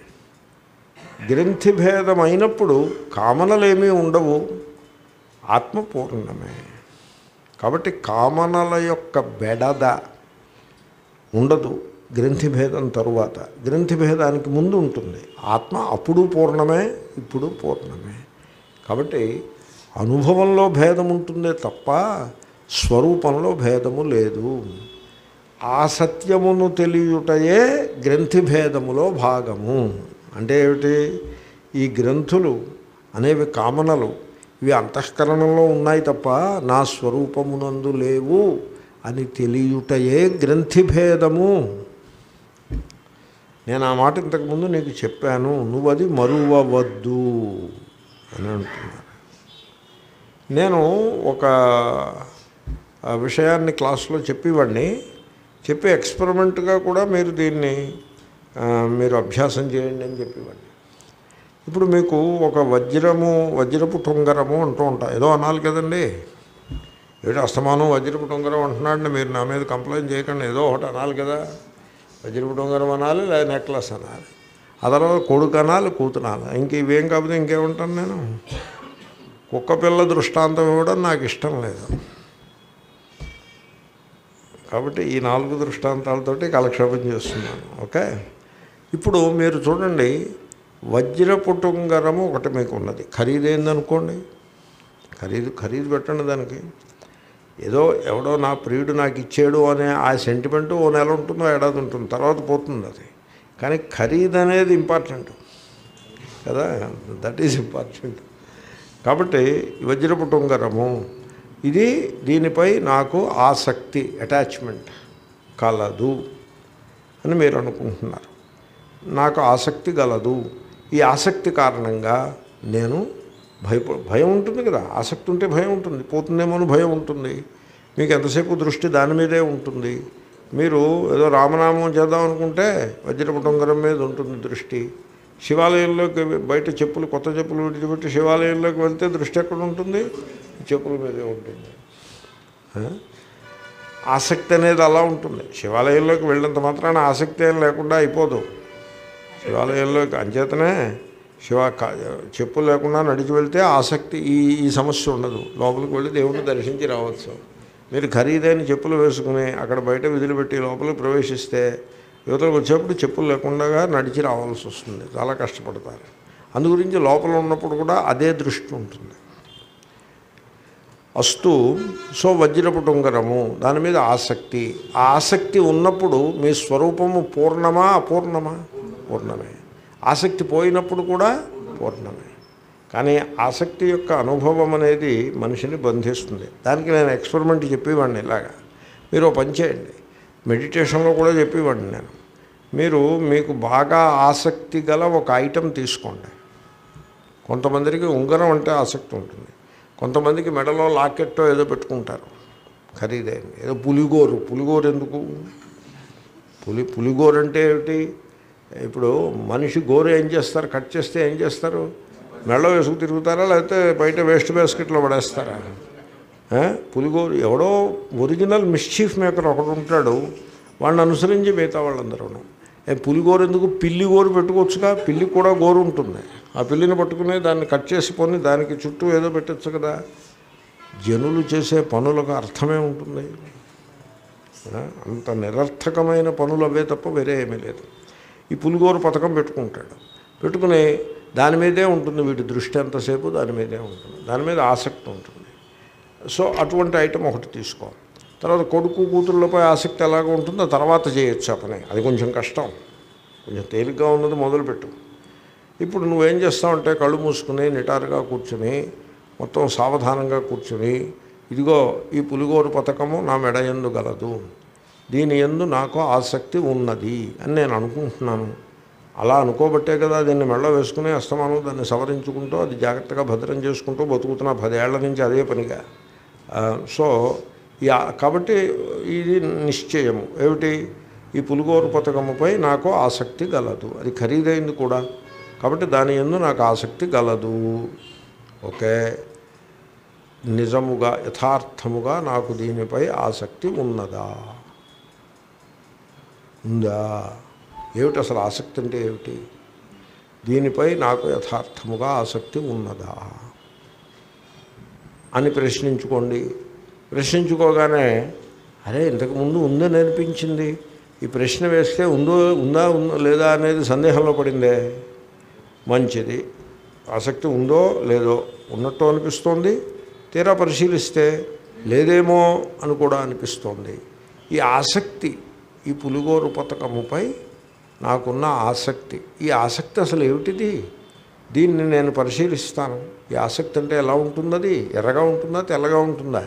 గ్రంథిభేదం అయినప్పుడు కామనలేమీ ఉండవు. ఆత్మపూర్ణమే. కాబట్టి కామనల యొక్క బెడద ఉండదు గ్రంథిభేదం తరువాత. గ్రంథిభేదానికి ముందు ఉంటుంది. ఆత్మ అప్పుడు పూర్ణమే ఇప్పుడు పూర్ణమే. కాబట్టి అనుభవంలో భేదం ఉంటుందే తప్ప స్వరూపంలో భేదము లేదు. ఆ సత్యమును తెలియుటయే గ్రంథిభేదములో భాగము. అంటే ఏమిటి? ఈ గ్రంథులు అనేవి కామనలు. ఇవి అంతఃకరణలో ఉన్నాయి తప్ప నా స్వరూపమునందు లేవు అని తెలియుటయే గ్రంథిభేదము. నేను ఆ మాట ఇంతకుముందు నీకు చెప్పాను. నువ్వు అది మరువవద్దు అని అంటున్నాను నేను ఒక విషయాన్ని క్లాస్లో చెప్పేవాడిని. చెప్పి ఎక్స్పెరిమెంట్గా కూడా మీరు దీన్ని మీరు అభ్యాసం చేయండి అని చెప్పేవాడిని. ఇప్పుడు మీకు ఒక వజ్రము వజ్రపు టుంగరము అంటూ ఉంటా. ఏదో అనాలి కదండి. ఏడు అస్తమానం వజ్రపు టుంగరం అంటున్నాడని మీరు నా మీద కంప్లైంట్ చేయకండి. ఏదో ఒకటి అనాలి కదా. వజ్రపు టుంగరం అనాలి లేదా నెక్లెస్ అనాలి. ఆ తర్వాత కొడుకు అనాలి కూతునాలి ఇంక ఇవేం కాకపోతే ఇంకేముంటాను నేను? కుక్క పిల్ల దృష్టాంతం ఇవ్వడం నాకు ఇష్టం లేదు. కాబట్టి ఈ నాలుగు దృష్టాంతాలతోటి కాలక్షేపం చేస్తున్నాను ఓకే? ఇప్పుడు మీరు చూడండి వజ్రపుటుంగరము ఒకటి మీకు ఉన్నది. ఖరీదైందనుకోండి ఖరీదు ఖరీదు పెట్టండి దానికి. ఏదో ఎవడో నా ప్రియుడు నాకు ఇచ్చాడు అనే ఆ సెంటిమెంటు ఓ నెల ఉంటుందో ఏడాది ఉంటుంది తర్వాత పోతుంది అది. కానీ ఖరీదు అనేది ఇంపార్టెంట్ కదా? దట్ ఈజ్ ఇంపార్టెంట్ కాబట్టి వజ్రపుటుంగరము ఇది దీనిపై నాకు ఆసక్తి అటాచ్మెంట్ కలదు అని మీరు అనుకుంటున్నారు. నాకు ఆసక్తి గలదు. ఈ ఆసక్తి కారణంగా నేను భయప భయం ఉంటుంది కదా. ఆసక్తి ఉంటే భయం ఉంటుంది. పోతుందేమో అని భయం ఉంటుంది. మీకు ఎంతసేపు దృష్టి దాని మీదే ఉంటుంది. మీరు ఏదో రామనామం చేద్దాం అనుకుంటే వజ్రపుటంగరం మీద ఉంటుంది దృష్టి. శివాలయంలోకి బయట చెప్పులు కొత్త చెప్పులు విడిచిపెట్టి శివాలయంలోకి వెళ్తే దృష్టి ఎక్కడ ఉంటుంది? చెప్పుల మీదే ఉంటుంది. ఆసక్తి అనేది అలా ఉంటుంది. శివాలయంలోకి వెళ్ళినంత మాత్రాన ఆసక్తి ఏం లేకుండా అయిపోదు. శివాలయంలోకి అంచేతనే శివ క- చెప్పులు లేకుండా నడిచి వెళ్తే ఆసక్తి ఈ ఈ సమస్య ఉండదు. లోపలికి వెళ్ళి దేవుణ్ణి దర్శించి రావచ్చు. మీరు ఖరీదైన చెప్పులు వేసుకుని అక్కడ బయట విధులు పెట్టి లోపలికి ప్రవేశిస్తే యువతలకు వచ్చేప్పుడు చెప్పులు లేకుండా నడిచి రావాల్సి వస్తుంది. చాలా కష్టపడతారు. అందు గురించి లోపల ఉన్నప్పుడు కూడా అదే దృష్టి ఉంటుంది. అస్తు సో వజ్రపుటుంగరము దాని మీద ఆసక్తి. ఆ ఆసక్తి ఉన్నప్పుడు మీ స్వరూపము పూర్ణమా అపూర్ణమా? పూర్ణమే. ఆసక్తి పోయినప్పుడు కూడా పూర్ణమే. కానీ ఆసక్తి యొక్క అనుభవం అనేది మనిషిని బంధిస్తుంది. దానికి నేను ఎక్స్పెరిమెంట్ చెప్పేవాడిని ఇలాగా. మీరు పని చేయండి. మెడిటేషన్లో కూడా చెప్పేవాడిని నేను. మీరు మీకు బాగా ఆసక్తి గల ఒక ఐటెం తీసుకోండి. కొంతమందికి ఉంగరం అంటే ఆసక్తి ఉంటుంది. కొంతమందికి మెడలో లాకెట్టో ఏదో పెట్టుకుంటారు. ఖరీదైంది. ఏదో పులిగోరు. పులిగోరు ఎందుకు? పులి పులిగోరు అంటే ఏమిటి? ఇప్పుడు మనిషి గోరు ఏం చేస్తారు? కట్ చేస్తే ఏం చేస్తారు? మెడలో వేసుకు తిరుగుతారా? లేకపోతే బయట వేస్ట్ బాస్కెట్లో పడేస్తారా? పులిగోరు ఎవడో ఒరిజినల్ మిస్చీఫ్ మేకర్ ఒకడు ఉంటాడు వాడిని అనుసరించి మిగతా వాళ్ళందరూ పులిగోరు ఎందుకు? పిల్లి గోరు పెట్టుకోవచ్చుగా? పిల్లి కూడా గోరు ఉంటుంది. ఆ పిల్లిని పట్టుకుని దాన్ని కట్ చేసి పోని దానికి చుట్టూ ఏదో పెట్టచ్చు కదా. జనులు చేసే పనులకు అర్థమే ఉంటుంది. అంత నిరర్థకమైన పనులు అవే తప్ప వేరే ఏమీ లేదు. ఈ పులిగోరు పథకం పెట్టుకుంటాడు. పెట్టుకుని దాని మీదే ఉంటుంది వీటి దృష్టి ఎంతసేపు దాని మీదే ఉంటుంది. దాని మీద ఆసక్తి ఉంటుంది. సో అటువంటి ఐటెం ఒకటి తీసుకో. తర్వాత కొడుకు కూతుళ్ళపై ఆసక్తి ఎలాగ ఉంటుందో తర్వాత చేయొచ్చు ఆ పని. అది కొంచెం కష్టం. కొంచెం తేలిగ్గా ఉన్నది మొదలుపెట్టు. ఇప్పుడు నువ్వేం చేస్తావంటే కళ్ళు మూసుకుని నిటారుగా కూర్చుని మొత్తం సావధానంగా కూర్చుని ఇదిగో ఈ పులిగోరు పథకము నా మెడ ఎందు గలదు. దీని ఎందు నాకు ఆసక్తి ఉన్నది అని నేను అనుకుంటున్నాను. అలా అనుకోబట్టే కదా దీన్ని మెళ్ళ వేసుకుని అస్తమానం దాన్ని సవరించుకుంటూ అది జాగ్రత్తగా భద్రం చేసుకుంటూ బతుకుతున్నా పదేళ్ళ నుంచి అదే పనిగా. సో ఈ కాబట్టి ఇది నిశ్చయము. ఏమిటి? ఈ పులిగోరు పథకముపై నాకు ఆసక్తి గలదు. అది ఖరీదైంది కూడా. కాబట్టి దాని ఎందు నాకు ఆసక్తి గలదు. ఓకే? నిజముగా యథార్థముగా నాకు దీనిపై ఆసక్తి ఉన్నదా? ఉందా? ఏమిటి అసలు ఆసక్తి అంటే ఏమిటి? దీనిపై నాకు యథార్థముగా ఆసక్తి ఉన్నదా? అని ప్రశ్నించుకోండి. ప్రశ్నించుకోగానే అరే ఇంతకుముందు ఉందని అనిపించింది. ఈ ప్రశ్న వేస్తే ఉందో ఉందా ఉందో లేదా అనేది సందేహంలో పడిందే. మంచిది. ఆసక్తి ఉందో లేదో ఉన్నట్టు అనిపిస్తోంది. తీరా పరిశీలిస్తే లేదేమో అని కూడా అనిపిస్తోంది. ఈ ఆసక్తి ఈ పులిగోరు పథకముపై నాకున్న ఆసక్తి. ఈ ఆసక్తి అసలు ఏమిటిది? దీన్ని నేను పరిశీలిస్తాను. ఈ ఆసక్తి అంటే ఎలా ఉంటుందది? ఎర్రగా ఉంటుందా? తెల్లగా ఉంటుందా?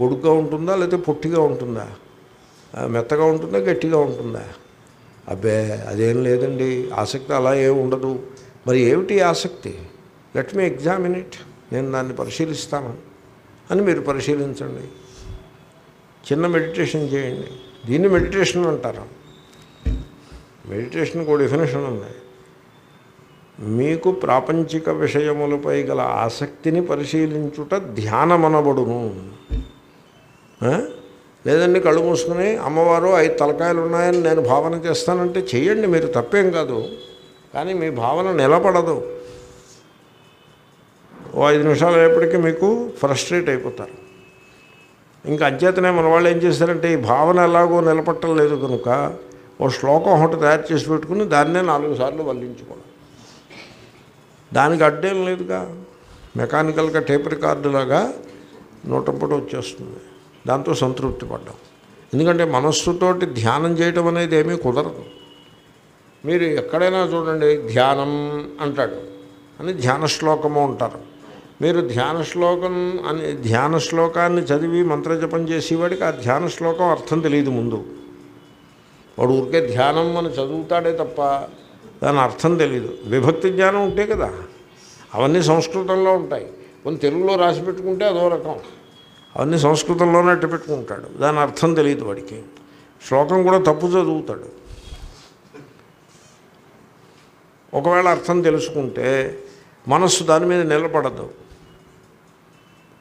పొడుగ్గా ఉంటుందా? లేకపోతే పొట్టిగా ఉంటుందా? మెత్తగా ఉంటుందా? గట్టిగా ఉంటుందా? అబ్బే అదేం లేదండి. ఆసక్తి అలా ఏమి ఉండదు. మరి ఏమిటి ఆసక్తి? లెట్ మీ ఎగ్జామిన్ ఇట్ నేను దాన్ని పరిశీలిస్తాను అని మీరు పరిశీలించండి. చిన్న మెడిటేషన్ చేయండి. దీన్ని మెడిటేషన్ అంటారు. మెడిటేషన్ కూడా డెఫినేషన్ ఉంది. మీకు ప్రాపంచిక విషయములపై గల ఆసక్తిని పరిశీలించుట ధ్యానమనబడును. లేదండి కళ్ళు మూసుకుని అమ్మవారు ఐదు తలకాయలు ఉన్నాయని నేను భావన చేస్తానంటే చేయండి మీరు తప్పేం కాదు. కానీ మీ భావన నిలబడదు. ఓ ఐదు నిమిషాలు అయ్యేప్పటికీ మీకు ఫ్రస్ట్రేట్ అయిపోతారు. ఇంకా అంచేతనే మన వాళ్ళు ఏం చేశారంటే ఈ భావన ఎలాగో నిలబట్టలేదు కనుక ఓ శ్లోకం ఒకటి తయారు చేసి పెట్టుకుని దాన్నే నాలుగు సార్లు వల్లించుకోవడం. దానికి అడ్డేం లేదుగా. మెకానికల్గా టేప్ రికార్డులాగా నూటంపటి వచ్చేస్తుంది. దాంతో సంతృప్తి పడ్డాం. ఎందుకంటే మనస్సుతోటి ధ్యానం చేయటం అనేది ఏమీ కుదరదు. మీరు ఎక్కడైనా చూడండి ధ్యానం అంటాడు. అని ధ్యాన శ్లోకము ఉంటారు మీరు ధ్యాన శ్లోకం అని ధ్యాన శ్లోకాన్ని చదివి మంత్రజపం చేసేవాడికి ఆ ధ్యాన శ్లోకం అర్థం తెలియదు ముందు. వాడు ఊరికే ధ్యానం అని చదువుతాడే తప్ప దాని అర్థం తెలియదు విభక్తి జ్ఞానం ఉంటే కదా అవన్నీ సంస్కృతంలో ఉంటాయి. కొన్ని తెలుగులో రాసి పెట్టుకుంటే అదో రకం. అవన్నీ సంస్కృతంలోనే అట్టు పెట్టుకుంటాడు. దాని అర్థం తెలియదు వాడికి. శ్లోకం కూడా తప్పు చదువుతాడు. ఒకవేళ అర్థం తెలుసుకుంటే మనస్సు దాని మీద నిలబడదు.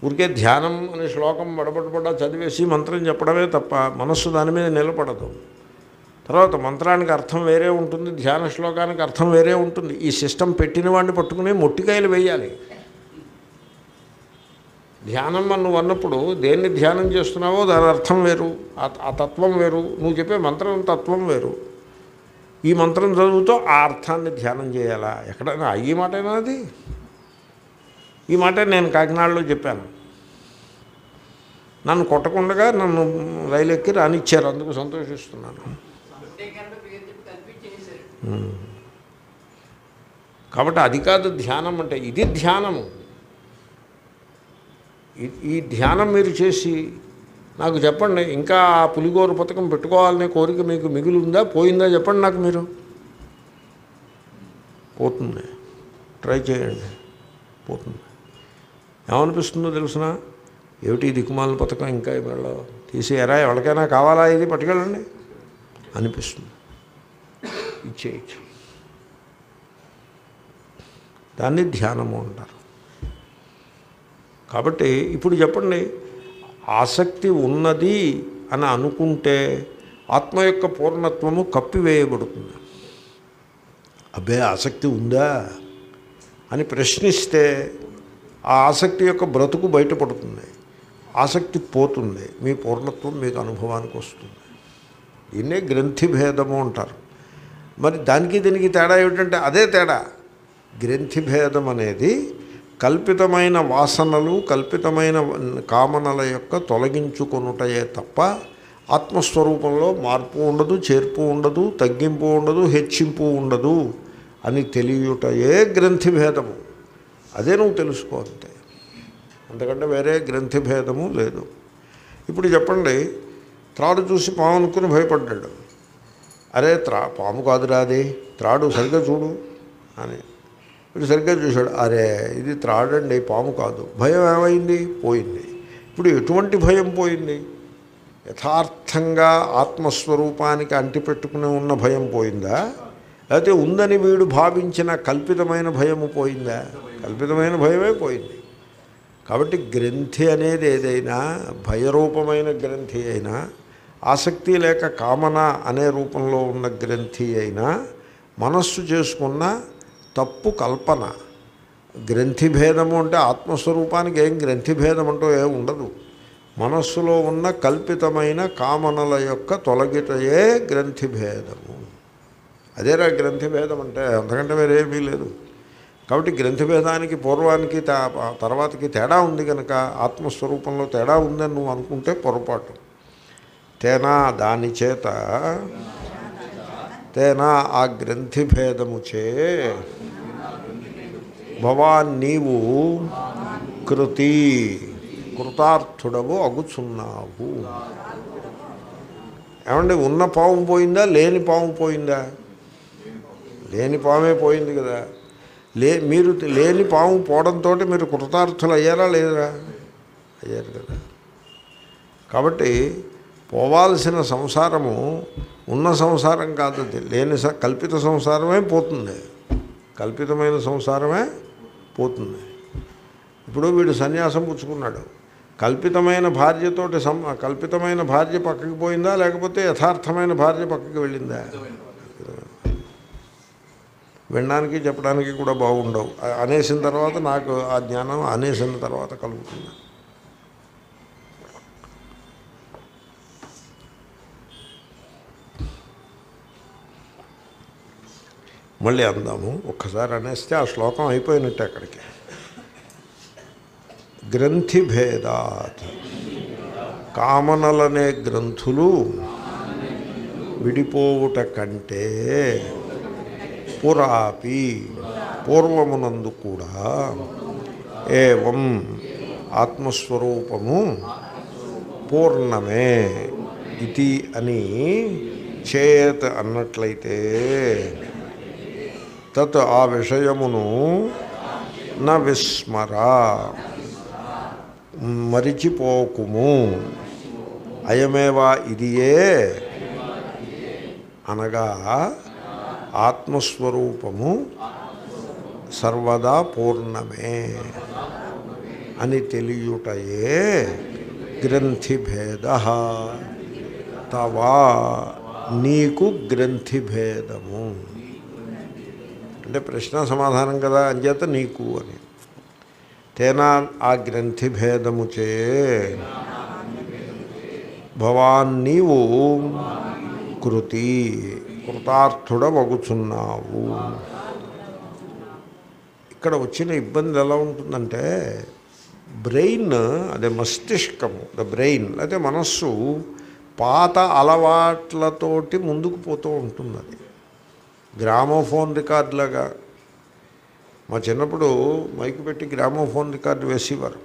ఊరికే ధ్యానం అనే శ్లోకం బడబడబడ చదివేసి మంత్రం చెప్పడమే తప్ప మనస్సు దాని మీద నిలబడదు. తర్వాత మంత్రానికి అర్థం వేరే ఉంటుంది ధ్యాన శ్లోకానికి అర్థం వేరే ఉంటుంది. ఈ సిస్టమ్ పెట్టిన వాడిని పట్టుకుని మొట్టికాయలు వేయాలి. ధ్యానం అని నువ్వు అన్నప్పుడు దేన్ని ధ్యానం చేస్తున్నావో దాని అర్థం వేరు ఆ- తత్వం వేరు నువ్వు చెప్పే మంత్రం తత్వం వేరు. ఈ మంత్రం చదువుతో ఆ అర్థాన్ని ధ్యానం చేయాలా? ఎక్కడైనా ఈ మాటేనా అది? ఈ మాట నేను కాకినాడలో చెప్పాను. నన్ను కొట్టకుండగా నన్ను రైలు ఎక్కి రానిచ్చారు అందుకు సంతోషిస్తున్నాను. కాబట్టి అది కాదు ధ్యానం అంటే ఇది ధ్యానము. ఈ- ధ్యానం మీరు చేసి నాకు చెప్పండి ఇంకా ఆ పులిగోరు పథకం పెట్టుకోవాలనే కోరిక మీకు మిగులుందా? ఉందా పోయిందా చెప్పండి నాకు మీరు. పోతుంది. ట్రై చేయండి. పోతుంది. ఏమనిపిస్తుందో తెలుసిన? ఏమిటి ఈ దిక్కుమాల పథకం ఇంకా ఇవాళ తీసి ఎరా ఎవరికైనా కావాలా? ఇది పట్టుకెళ్ళండి. అనిపిస్తుంది. ఇచ్చేయచ్చు. దాన్ని ధ్యానము అంటారు. కాబట్టి ఇప్పుడు చెప్పండి ఆసక్తి ఉన్నది అని అనుకుంటే ఆత్మ యొక్క పూర్ణత్వము కప్పివేయబడుతుంది. అబ్బే ఆసక్తి ఉందా అని ప్రశ్నిస్తే ఆ ఆసక్తి యొక్క బ్రతుకు బయటపడుతుంది. ఆసక్తి పోతుంది. మీ పూర్ణత్వం మీకు అనుభవానికి వస్తుంది. దీన్నే గ్రంథి భేదము అంటారు. మరి దానికి దీనికి తేడా ఏమిటంటే అదే తేడా. గ్రంథి భేదం అనేది కల్పితమైన వాసనలు కల్పితమైన కామనల యొక్క తొలగించుకొనుటయే తప్ప ఆత్మస్వరూపంలో మార్పు ఉండదు చేర్పు ఉండదు తగ్గింపు ఉండదు హెచ్చింపు ఉండదు అని తెలియుటయే గ్రంథి భేదము. అదే నువ్వు తెలుసుకో అంతే. అంతకంటే వేరే గ్రంథి భేదము లేదు. ఇప్పుడు చెప్పండి త్రాడు చూసి పాము అనుకుని భయపడ్డాడు. అరే త్రా పాము కాదురా అది. త్రాడు సరిగ్గా చూడు అని. వీడు సరిగ్గా చూశాడు. అరే ఇది త్రాడండి పాము కాదు. భయం ఏమైంది? పోయింది. ఇప్పుడు ఎటువంటి భయం పోయింది? యథార్థంగా ఆత్మస్వరూపానికి అంటిపెట్టుకుని ఉన్న భయం పోయిందా? లేకపోతే ఉందని వీడు భావించిన కల్పితమైన భయము పోయిందా? కల్పితమైన భయమే పోయింది. కాబట్టి గ్రంథి అనేది ఏదైనా భయరూపమైన గ్రంథి అయినా ఆసక్తి లేక కామన అనే రూపంలో ఉన్న గ్రంథి అయినా మనస్సు చేసుకున్న తప్పు కల్పన. గ్రంథిభేదము అంటే ఆత్మస్వరూపానికి ఏం గ్రంథి భేదం అంటూ ఏం ఉండదు. మనస్సులో ఉన్న కల్పితమైన కామనల యొక్క తొలగిటయే గ్రంథి భేదము. అదేరా గ్రంథి భేదం అంటే అంతకంటే వేరేమీ లేదు. కాబట్టి గ్రంథి భేదానికి పూర్వానికి తర్వాతకి తేడా ఉంది కనుక ఆత్మస్వరూపంలో తేడా ఉందని నువ్వు అనుకుంటే పొరపాటు. తేనా దాని చేత తేనా ఆ గ్రంథి భేదముచే భవాన్ నీవు కృతి కృతార్థుడవు అగుచున్నావు. ఏమండి ఉన్న పాము పోయిందా లేని పాము పోయిందా? లేని పామే పోయింది కదా. లే మీరు లేని పాము పోవడంతో మీరు కృతార్థులు అయ్యారా లేదా అయ్యారు కదా. కాబట్టి పోవాల్సిన సంసారము ఉన్న సంసారం కాదు లేని స- కల్పిత సంసారమే పోతుంది. కల్పితమైన సంసారమే పోతుంది. ఇప్పుడు వీడు సన్యాసం పుచ్చుకున్నాడు. కల్పితమైన భార్యతోటి సం కల్పితమైన భార్య పక్కకి పోయిందా లేకపోతే యథార్థమైన భార్య పక్కకి వెళ్ళిందా? వినడానికి చెప్పడానికి కూడా బాగుండవు. అనేసిన తర్వాత నాకు ఆ జ్ఞానం అనేసిన తర్వాత కలుగుతుంది. మళ్ళీ అందాము. ఒక్కసారి అనేస్తే ఆ శ్లోకం అయిపోయినట్టు అక్కడికి. గ్రంథి భేదాత్ కామనలనే గ్రంథులు విడిపోవుట కంటే పురాపి పూర్వమునందు కూడా ఏవం ఆత్మస్వరూపము పూర్ణమే ఇది అని చేత్ అన్నట్లయితే తత్ ఆ విషయమును న విస్మరా మరిచిపోకుము. అయమేవా ఇదియే అనగా ఆత్మస్వరూపము సర్వదా పూర్ణమే అని తెలియుటయే గ్రంథిభేద. తవా నీకు గ్రంథిభేదము. అంటే ప్రశ్న సమాధానం కదా అంచేత నీకు అని. తేనా ఆ గ్రంథి భేదము చే. భవాన్ నీవు కృతి కృతార్థుడవగుచున్నావు. ఇక్కడ వచ్చిన ఇబ్బంది ఎలా ఉంటుందంటే బ్రెయిన్ అదే మస్తిష్కము ద బ్రెయిన్ అయితే మనస్సు పాత అలవాట్లతోటి ముందుకు పోతూ ఉంటుంది అది గ్రామోఫోన్ రికార్డులాగా. మా చిన్నప్పుడు మైక్ పెట్టి గ్రామోఫోన్ రికార్డు వేసేవారు.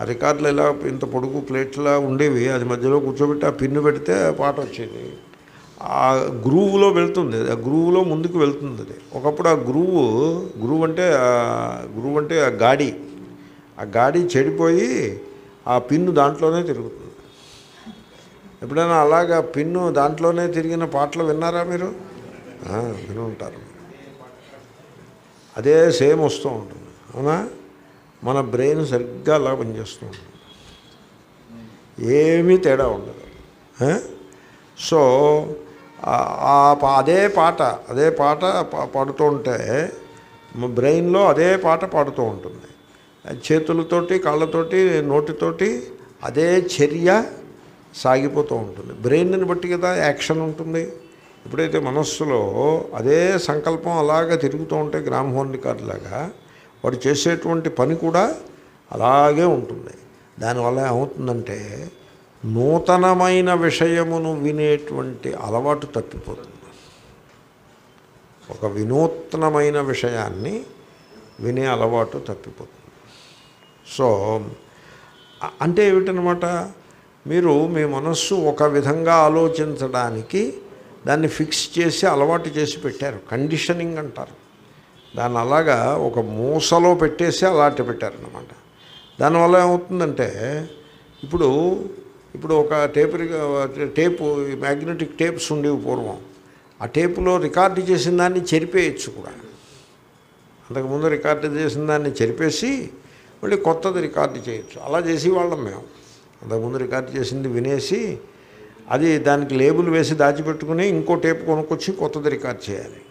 ఆ రికార్డులు ఇలా ఇంత పొడుగు ప్లేట్లా ఉండేవి అది మధ్యలో కూర్చోబెట్టి ఆ పిన్ను పెడితే పాట వచ్చేది. ఆ గ్రూవ్లో వెళ్తుంది ఆ గ్రూవ్లో ముందుకు వెళ్తుంది అది. ఒకప్పుడు ఆ గ్రూవ్ గ్రూవ్ అంటే గ్రూవ్ అంటే ఆ గాడి. ఆ గాడి చెడిపోయి ఆ పిన్ను దాంట్లోనే తిరుగుతుంది. ఎప్పుడైనా అలాగా పిన్ను దాంట్లోనే తిరిగిన పాటలు విన్నారా మీరు? విని ఉంటారు. అదే సేమ్ వస్తూ ఉంటుంది. అవునా? మన బ్రెయిన్ సరిగ్గా అలా పనిచేస్తూ ఉంటుంది. ఏమీ తేడా ఉండదు. సో ఆ- పా- అదే పాట అదే పాట పాడుతూ ఉంటే బ్రెయిన్లో అదే పాట పాడుతూ ఉంటుంది. చేతులతోటి కాళ్ళతోటి నోటితోటి అదే చర్య సాగిపోతూ ఉంటుంది. బ్రెయిన్ని బట్టి కదా యాక్షన్ ఉంటుంది. ఎప్పుడైతే మనస్సులో అదే సంకల్పం అలాగా తిరుగుతూ ఉంటే గ్రామోన్ వాడు చేసేటువంటి పని కూడా అలాగే ఉంటుంది. దానివల్ల ఏమవుతుందంటే నూతనమైన విషయమును వినేటువంటి అలవాటు తప్పిపోతుంది. ఒక వినూత్నమైన విషయాన్ని వినే అలవాటు తప్పిపోతుంది. సో అంటే ఏమిటనమాట మీరు మీ మనస్సు ఒక విధంగా ఆలోచించడానికి దాన్ని ఫిక్స్ చేసి అలవాటు చేసి పెట్టారు. కండిషనింగ్ అంటారు. దాన్ని అలాగా ఒక మూసలో పెట్టేసి అలాంటి పెట్టారనమాట దానివల్ల ఏమవుతుందంటే ఇప్పుడు ఇప్పుడు ఒక టేప్ టేపు మ్యాగ్నెటిక్ టేప్స్ ఉండేవి పూర్వం. ఆ టేపులో రికార్డు చేసిన దాన్ని చెరిపేయచ్చు కూడా. అంతకుముందు రికార్డు చేసిన దాన్ని చెరిపేసి మళ్ళీ కొత్తది రికార్డు చేయొచ్చు. అలా చేసేవాళ్ళం మేము. అంతకుముందు రికార్డు చేసింది వినేసి అది దానికి లేబుల్ వేసి దాచిపెట్టుకుని ఇంకో టేప్ కొనుక్కొచ్చి కొత్తది రికార్డ్ చేయాలి.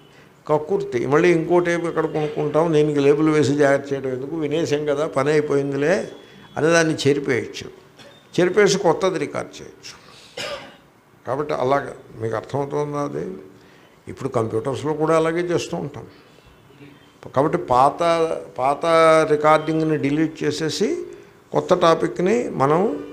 కక్కుర్తి. మళ్ళీ ఇంకో టేప్ ఎక్కడ కొనుక్కుంటాం? దీనికి లేబుల్ వేసి జాగ్రత్త చేయడం ఎందుకు? వినేసాం కదా పని అయిపోయిందిలే అని దాన్ని చెరిపేయచ్చు. చెరిపేసి కొత్తది రికార్డ్ చేయొచ్చు. కాబట్టి అలాగే మీకు అర్థమవుతుంది అది? ఇప్పుడు కంప్యూటర్స్లో కూడా అలాగే చేస్తూ ఉంటాం. కాబట్టి పాత పాత రికార్డింగ్ని డిలీట్ చేసేసి కొత్త టాపిక్ని మనం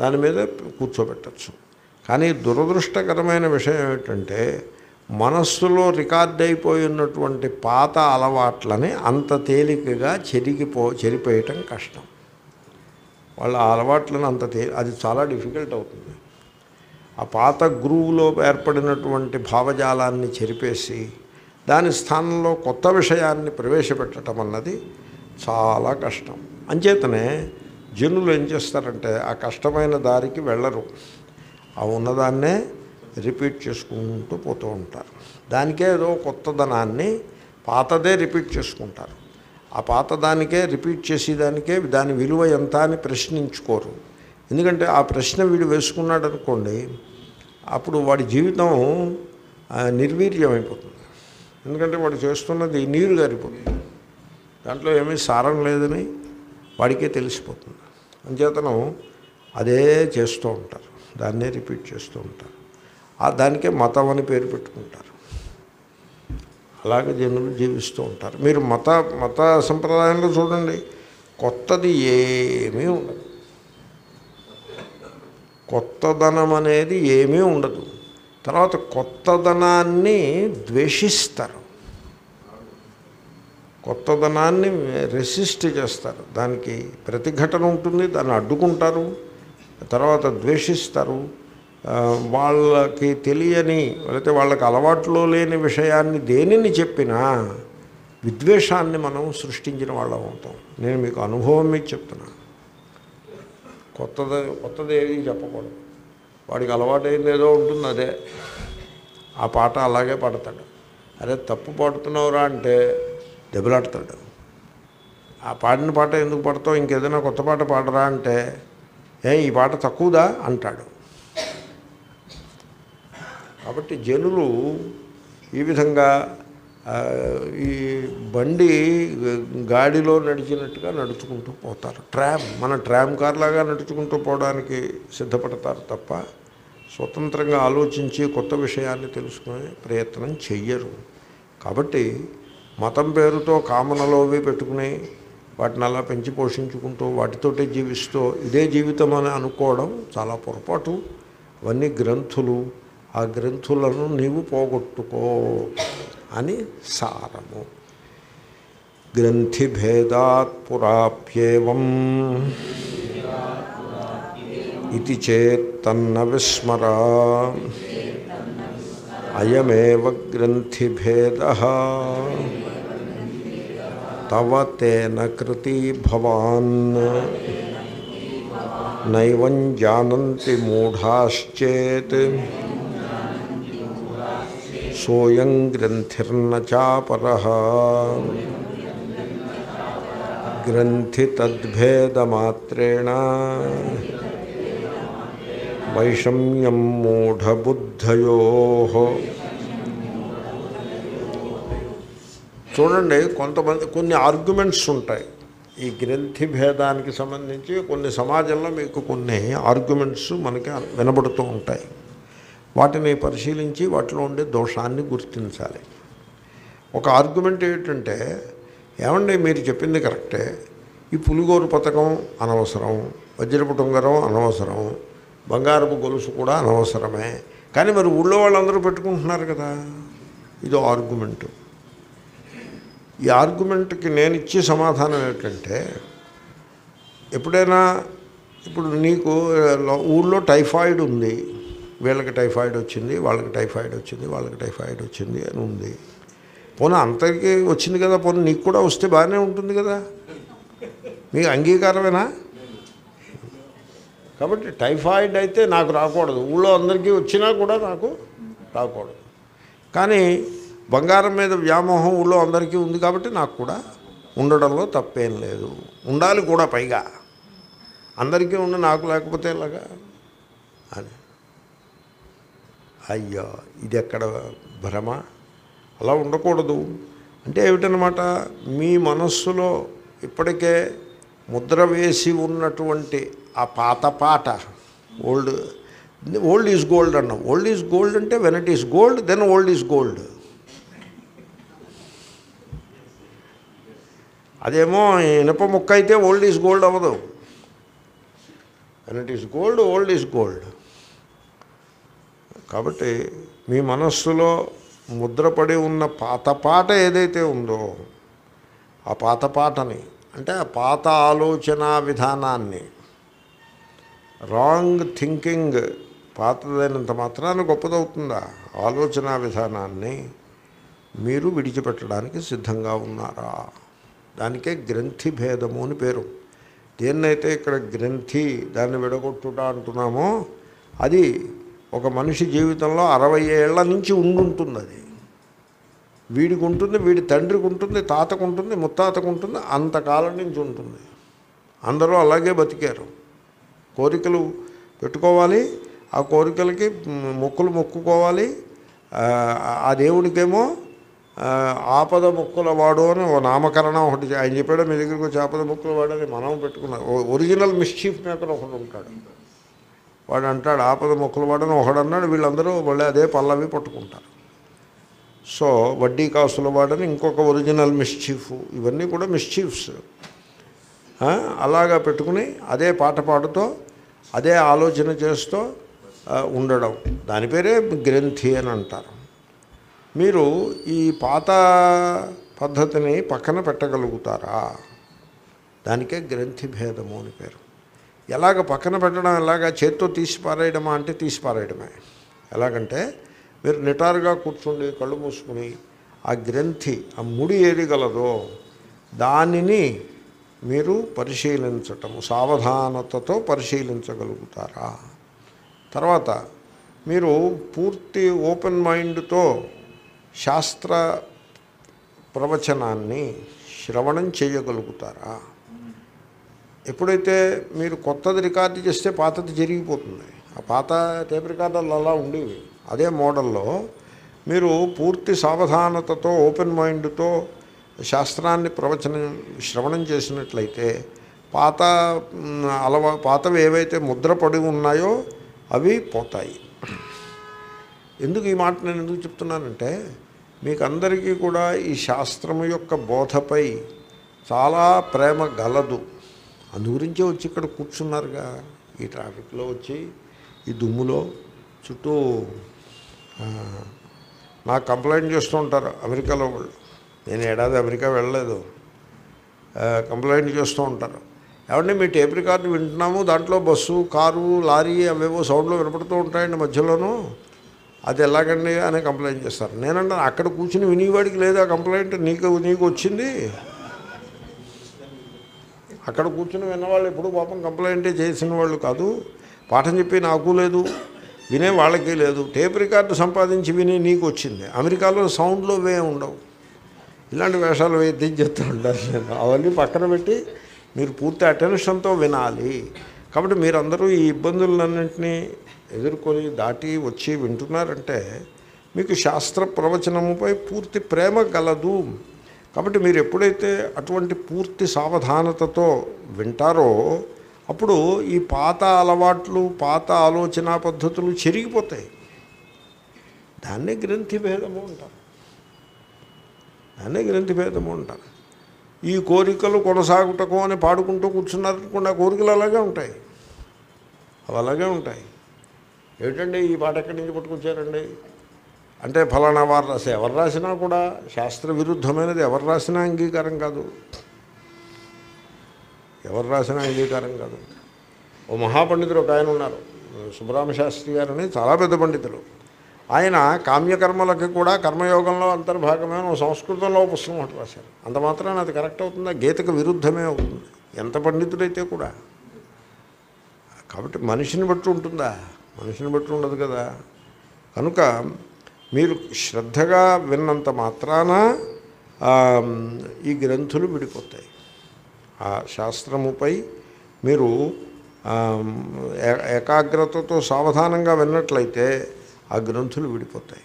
దాని మీద కూర్చోబెట్టచ్చు. కానీ దురదృష్టకరమైన విషయం ఏమిటంటే మనస్సులో రికార్డ్ అయిపోయి ఉన్నటువంటి పాత అలవాట్లని అంత తేలికగా చెరిగిపో చెరిపేయటం కష్టం. వాళ్ళ అలవాట్లను అంత తే అది చాలా డిఫికల్ట్ అవుతుంది. ఆ పాత గురువులో ఏర్పడినటువంటి భావజాలాన్ని చెరిపేసి దాని స్థానంలో కొత్త విషయాన్ని ప్రవేశపెట్టడం అన్నది చాలా కష్టం. అంచేతనే జనులు ఏం చేస్తారంటే ఆ కష్టమైన దారికి వెళ్ళరు. ఆ ఉన్నదాన్నే రిపీట్ చేసుకుంటూ పోతూ ఉంటారు. దానికే ఏదో కొత్తదనాన్ని పాతదే రిపీట్ చేసుకుంటారు. ఆ పాత దానికే రిపీట్ చేసేదానికే దాని విలువ ఎంత అని ప్రశ్నించుకోరు. ఎందుకంటే ఆ ప్రశ్న వీడు వేసుకున్నాడు అనుకోండి అప్పుడు వాడి జీవితం నిర్వీర్యమైపోతుంది. ఎందుకంటే వాడు చేస్తున్నది నీరు గారిపోతుంది. దాంట్లో ఏమీ సారం లేదని వాడికే తెలిసిపోతుంది. అంచేతనం అదే చేస్తూ ఉంటారు. దాన్నే రిపీట్ చేస్తూ ఉంటారు. ఆ దానికే మతం అని పేరు పెట్టుకుంటారు. అలాగే జనులు జీవిస్తూ ఉంటారు. మీరు మత మత సంప్రదాయంలో చూడండి కొత్తది ఏమీ ఉండదు. కొత్తదనం అనేది ఏమీ ఉండదు. తర్వాత కొత్తదనాన్ని ద్వేషిస్తారు. కొత్తదనాన్ని రెసిస్ట్ చేస్తారు. దానికి ప్రతిఘటన ఉంటుంది దాన్ని అడ్డుకుంటారు. తర్వాత ద్వేషిస్తారు. వాళ్ళకి తెలియని లేకపోతే వాళ్ళకి అలవాట్లో లేని విషయాన్ని దేనిని చెప్పినా విద్వేషాన్ని మనం సృష్టించిన వాళ్ళం అవుతాం. నేను మీకు అనుభవం మీకు చెప్తున్నాను కొత్తది కొత్తది ఏది చెప్పకూడదు. వాడికి అలవాటైంది ఏదో ఉంటుంది అదే. ఆ పాట అలాగే పాడతాడు. అరే తప్పు పాడుతున్నావురా అంటే దెబ్బలాడతాడు. ఆ పాడిన పాట ఎందుకు పాడతావు? ఇంకేదైనా కొత్త పాట పాడరా అంటే ఏ ఈ పాట తక్కువదా? అంటాడు. కాబట్టి జనులు ఈ విధంగా ఈ బండి గాడిలో నడిచినట్టుగా నడుచుకుంటూ పోతారు. ట్రామ్ మన ట్రామ్ కార్లాగా నడుచుకుంటూ పోవడానికి సిద్ధపడతారు తప్ప స్వతంత్రంగా ఆలోచించి కొత్త విషయాన్ని తెలుసుకునే ప్రయత్నం చెయ్యరు. కాబట్టి మతం పేరుతో కామనలోవి పెట్టుకుని వాటిని అలా పెంచి పోషించుకుంటూ వాటితోటే జీవిస్తూ ఇదే జీవితం అని అనుకోవడం చాలా పొరపాటు. అవన్నీ గ్రంథులు. ఆ గ్రంథులను నీవు పోగొట్టుకో అని సారము. గ్రంథిభేదాత్ పురాప్యేవం ఇది చేత్తన్న విస్మరా. అయమేవ గ్రంథిభేద తవ తేన కృతి భవాన్ నైవం జానంతి మూఢాశ్చేత్ సోయం గ్రంథిర్న చాపర గ్రంథి తద్భేదమాత్రేణ వైషమ్యం మూఢబుద్ధయో చూడండి కొంతమంది కొన్ని ఆర్గ్యుమెంట్స్ ఉంటాయి. ఈ గ్రంథి భేదానికి సంబంధించి కొన్ని సమాజంలో మీకు కొన్ని ఆర్గ్యుమెంట్స్ మనకి వినబడుతూ ఉంటాయి. వాటిని పరిశీలించి వాటిలో ఉండే దోషాన్ని గుర్తించాలి. ఒక ఆర్గ్యుమెంట్ ఏంటంటే ఏమండి మీరు చెప్పింది కరెక్టే ఈ పులిగోరు పథకం అనవసరం వజ్రపు ఉంగరం అనవసరం బంగారపు గొలుసు కూడా అనవసరమే. కానీ మరి ఊళ్ళో వాళ్ళందరూ పెట్టుకుంటున్నారు కదా. ఇదో ఆర్గ్యుమెంటు ఈ ఆర్గ్యుమెంట్కి నేను ఇచ్చే సమాధానం ఏంటంటే ఎప్పుడైనా ఇప్పుడు నీకు ఊళ్ళో టైఫాయిడ్ ఉంది వీళ్ళకి టైఫాయిడ్ వచ్చింది వాళ్ళకి టైఫాయిడ్ వచ్చింది వాళ్ళకి టైఫాయిడ్ వచ్చింది అని ఉంది. పోనీ అంతకి వచ్చింది కదా పోనీ నీకు కూడా వస్తే బాగానే ఉంటుంది కదా. మీకు అంగీకారమేనా? కాబట్టి టైఫాయిడ్ అయితే నాకు రాకూడదు. ఊళ్ళో అందరికీ వచ్చినా కూడా నాకు రాకూడదు. కానీ బంగారం మీద వ్యామోహం ఊళ్ళో అందరికీ ఉంది కాబట్టి నాకు కూడా ఉండడంలో తప్పేం లేదు. ఉండాలి కూడా పైగా. అందరికీ ఉండి నాకు లేకపోతే ఇలాగా అని. అయ్యో ఇది ఎక్కడ భ్రమ? అలా ఉండకూడదు. అంటే ఏమిటనమాట మీ మనస్సులో ఇప్పటికే ముద్ర వేసి ఉన్నటువంటి ఆ పాత పాట ఓల్డ్ ఓల్డ్ ఈజ్ గోల్డ్ అన్నాం. ఓల్డ్ ఈజ్ గోల్డ్ అంటే when it is gold then old is gold. అదేమో ఇనప ముక్క అయితే ఓల్డ్ ఈజ్ గోల్డ్ అవ్వదు. And it is gold old is gold కాబట్టి మీ మనస్సులో ముద్రపడి ఉన్న పాత పాట ఏదైతే ఉందో ఆ పాత పాటని అంటే ఆ పాత ఆలోచన విధానాన్ని రాంగ్ థింకింగ్ పాతదైనంత మాత్రాన్ని గొప్పదవుతుందా? ఆలోచన విధానాన్ని మీరు విడిచిపెట్టడానికి సిద్ధంగా ఉన్నారా? దానికే గ్రంథి భేదము అని పేరు. దేన్నైతే ఇక్కడ గ్రంథి దాన్ని విడగొట్టుట అంటున్నామో అది ఒక మనిషి జీవితంలో అరవై ఏళ్ళ నుంచి ఉండుంటుంది అది వీడికి ఉంటుంది వీడి తండ్రికి ఉంటుంది తాతకు ఉంటుంది ముత్తాతకు ఉంటుంది అంతకాలం నుంచి ఉంటుంది. అందరూ అలాగే బతికారు. కోరికలు పెట్టుకోవాలి ఆ కోరికలకి మొక్కులు మొక్కుకోవాలి ఆ, దేవుడికేమో ఆపద ముక్కుల వాడు అని ఓ నామకరణం ఒకటి ఆయన చెప్పాడు మీ దగ్గరికి వచ్చి ఆపద ముక్కుల వాడు అని మనం పెట్టుకున్నాం. ఒరిజినల్ మిస్చీఫ్ మేకర్ ఒకడు ఉంటాడు. వాడు అంటాడు ఆపద ముక్కుల వాడని ఒకడు అన్నాడు వీళ్ళందరూ మళ్ళీ అదే పల్లవి పట్టుకుంటారు. సో వడ్డీ కాసుల వాడని ఇంకొక ఒరిజినల్ మిస్చీఫ్ ఇవన్నీ కూడా మిస్చీఫ్స్. అలాగా పెట్టుకుని అదే పాట పాడుతూ అదే ఆలోచన చేస్తూ ఉండడం. దాని పేరే గ్రంథి అని అంటారు. మీరు ఈ పాత పద్ధతిని పక్కన పెట్టగలుగుతారా? దానికే గ్రంథిభేదము అని పేరు. ఎలాగ పక్కన పెట్టడం ఎలాగా చేత్తో తీసి పారేయడమా అంటే తీసి పారేయడమే. ఎలాగంటే మీరు నిటారుగా కూర్చుండి కళ్ళు మూసుకుని ఆ గ్రంథి ఆ ముడి ఏది గలదో దానిని మీరు పరిశీలించటము సావధానతతో పరిశీలించగలుగుతారా? తర్వాత మీరు పూర్తి ఓపెన్ మైండ్తో శాస్త్ర ప్రవచనాన్ని శ్రవణం చేయగలుగుతారా? ఎప్పుడైతే మీరు కొత్తది రికార్డు చేస్తే పాతది జరిగిపోతుంది. ఆ పాత టేప్ రికార్డర్లు అలా ఉండేవి. అదే మోడల్లో మీరు పూర్తి సావధానతతో ఓపెన్ మైండ్తో శాస్త్రాన్ని ప్రవచనం శ్రవణం చేసినట్లయితే పాత అలవా పాతవి ఏవైతే ముద్రపడి ఉన్నాయో అవి పోతాయి. ఎందుకు ఈ మాట నేను ఎందుకు చెప్తున్నానంటే మీకు అందరికీ కూడా ఈ శాస్త్రము యొక్క బోధపై చాలా ప్రేమ గలదు. అందు గురించే వచ్చి ఇక్కడ కూర్చున్నారుగా. ఈ ట్రాఫిక్లో వచ్చి ఈ దుమ్ములో చుట్టూ నాకు కంప్లైంట్ చేస్తూ ఉంటారు అమెరికాలో వాళ్ళు. నేను ఏడాది అమెరికా వెళ్ళలేదు. కంప్లైంట్ చేస్తూ ఉంటారు. ఏమంటే మీ టేప్ రికార్డు వింటున్నాము? దాంట్లో బస్సు కారు లారీ అవేవో సౌండ్లు వినపడుతూ ఉంటాయండి మధ్యలోనూ. అది ఎలాగండి అని కంప్లైంట్ చేస్తారు. నేనంటే అక్కడ కూర్చుని వినేవాడికి లేదా కంప్లైంట్ నీకు నీకు వచ్చింది? అక్కడ కూర్చుని విన్నవాళ్ళు ఎప్పుడు పాపం కంప్లైంటే చేసిన వాళ్ళు కాదు. పాఠం చెప్పి నాకు లేదు వినే వాళ్ళకి లేదు. టేప్ రికార్డు సంపాదించి విని నీకు వచ్చింది. అమెరికాలో సౌండ్లో వే ఉండవు. ఇలాంటి వేషాలు వేసి చెప్తూ ఉంటారు నేను. అవన్నీ పక్కన పెట్టి మీరు పూర్తి అటెన్షన్తో వినాలి. కాబట్టి మీరందరూ ఈ ఇబ్బందులన్నింటినీ ఎదుర్కొని దాటి వచ్చి వింటున్నారంటే మీకు శాస్త్ర ప్రవచనముపై పూర్తి ప్రేమ గలదు. కాబట్టి మీరు ఎప్పుడైతే అటువంటి పూర్తి సావధానతతో వింటారో అప్పుడు ఈ పాత అలవాట్లు పాత ఆలోచన పద్ధతులు చెరిగిపోతాయి. దాన్నే గ్రంథిభేదము అంటారు. దాన్నే గ్రంథిభేదము అంటారు. ఈ కోరికలు కొనసాగుటకు అని పాడుకుంటూ కూర్చున్నారనుకోండి ఆ కోరికలు అలాగే ఉంటాయి. అవి అలాగే ఉంటాయి. ఏమిటండి ఈ పాట ఎక్కడి నుంచి పట్టుకొచ్చారండి? అంటే ఫలానా వారు రాసే ఎవరు రాసినా కూడా శాస్త్ర విరుద్ధమైనది ఎవరు రాసినా అంగీకారం కాదు. ఎవరు రాసినా అంగీకారం కాదు. ఓ మహాపండితుడు ఒక ఆయన ఉన్నారు. సుబ్రహ్మ శాస్త్రి గారని చాలా పెద్ద పండితులు. ఆయన కామ్యకర్మలకి కూడా కర్మయోగంలో అంతర్భాగమైన సంస్కృతంలో పుస్తకం ఒకటి రాశారు. అంత మాత్రాన అది కరెక్ట్ అవుతుందా? గీతకు విరుద్ధమే అవుతుంది. ఎంత పండితుడైతే కూడా. కాబట్టి మనిషిని బట్టి ఉంటుందా? మనిషిని బట్టి ఉండదు కదా. కనుక మీరు శ్రద్ధగా విన్నంత మాత్రాన ఈ గ్రంథులు విడిపోతాయి. ఆ శాస్త్రముపై మీరు ఏ- ఏకాగ్రతతో సావధానంగా విన్నట్లయితే ఆ గ్రంథులు విడిపోతాయి.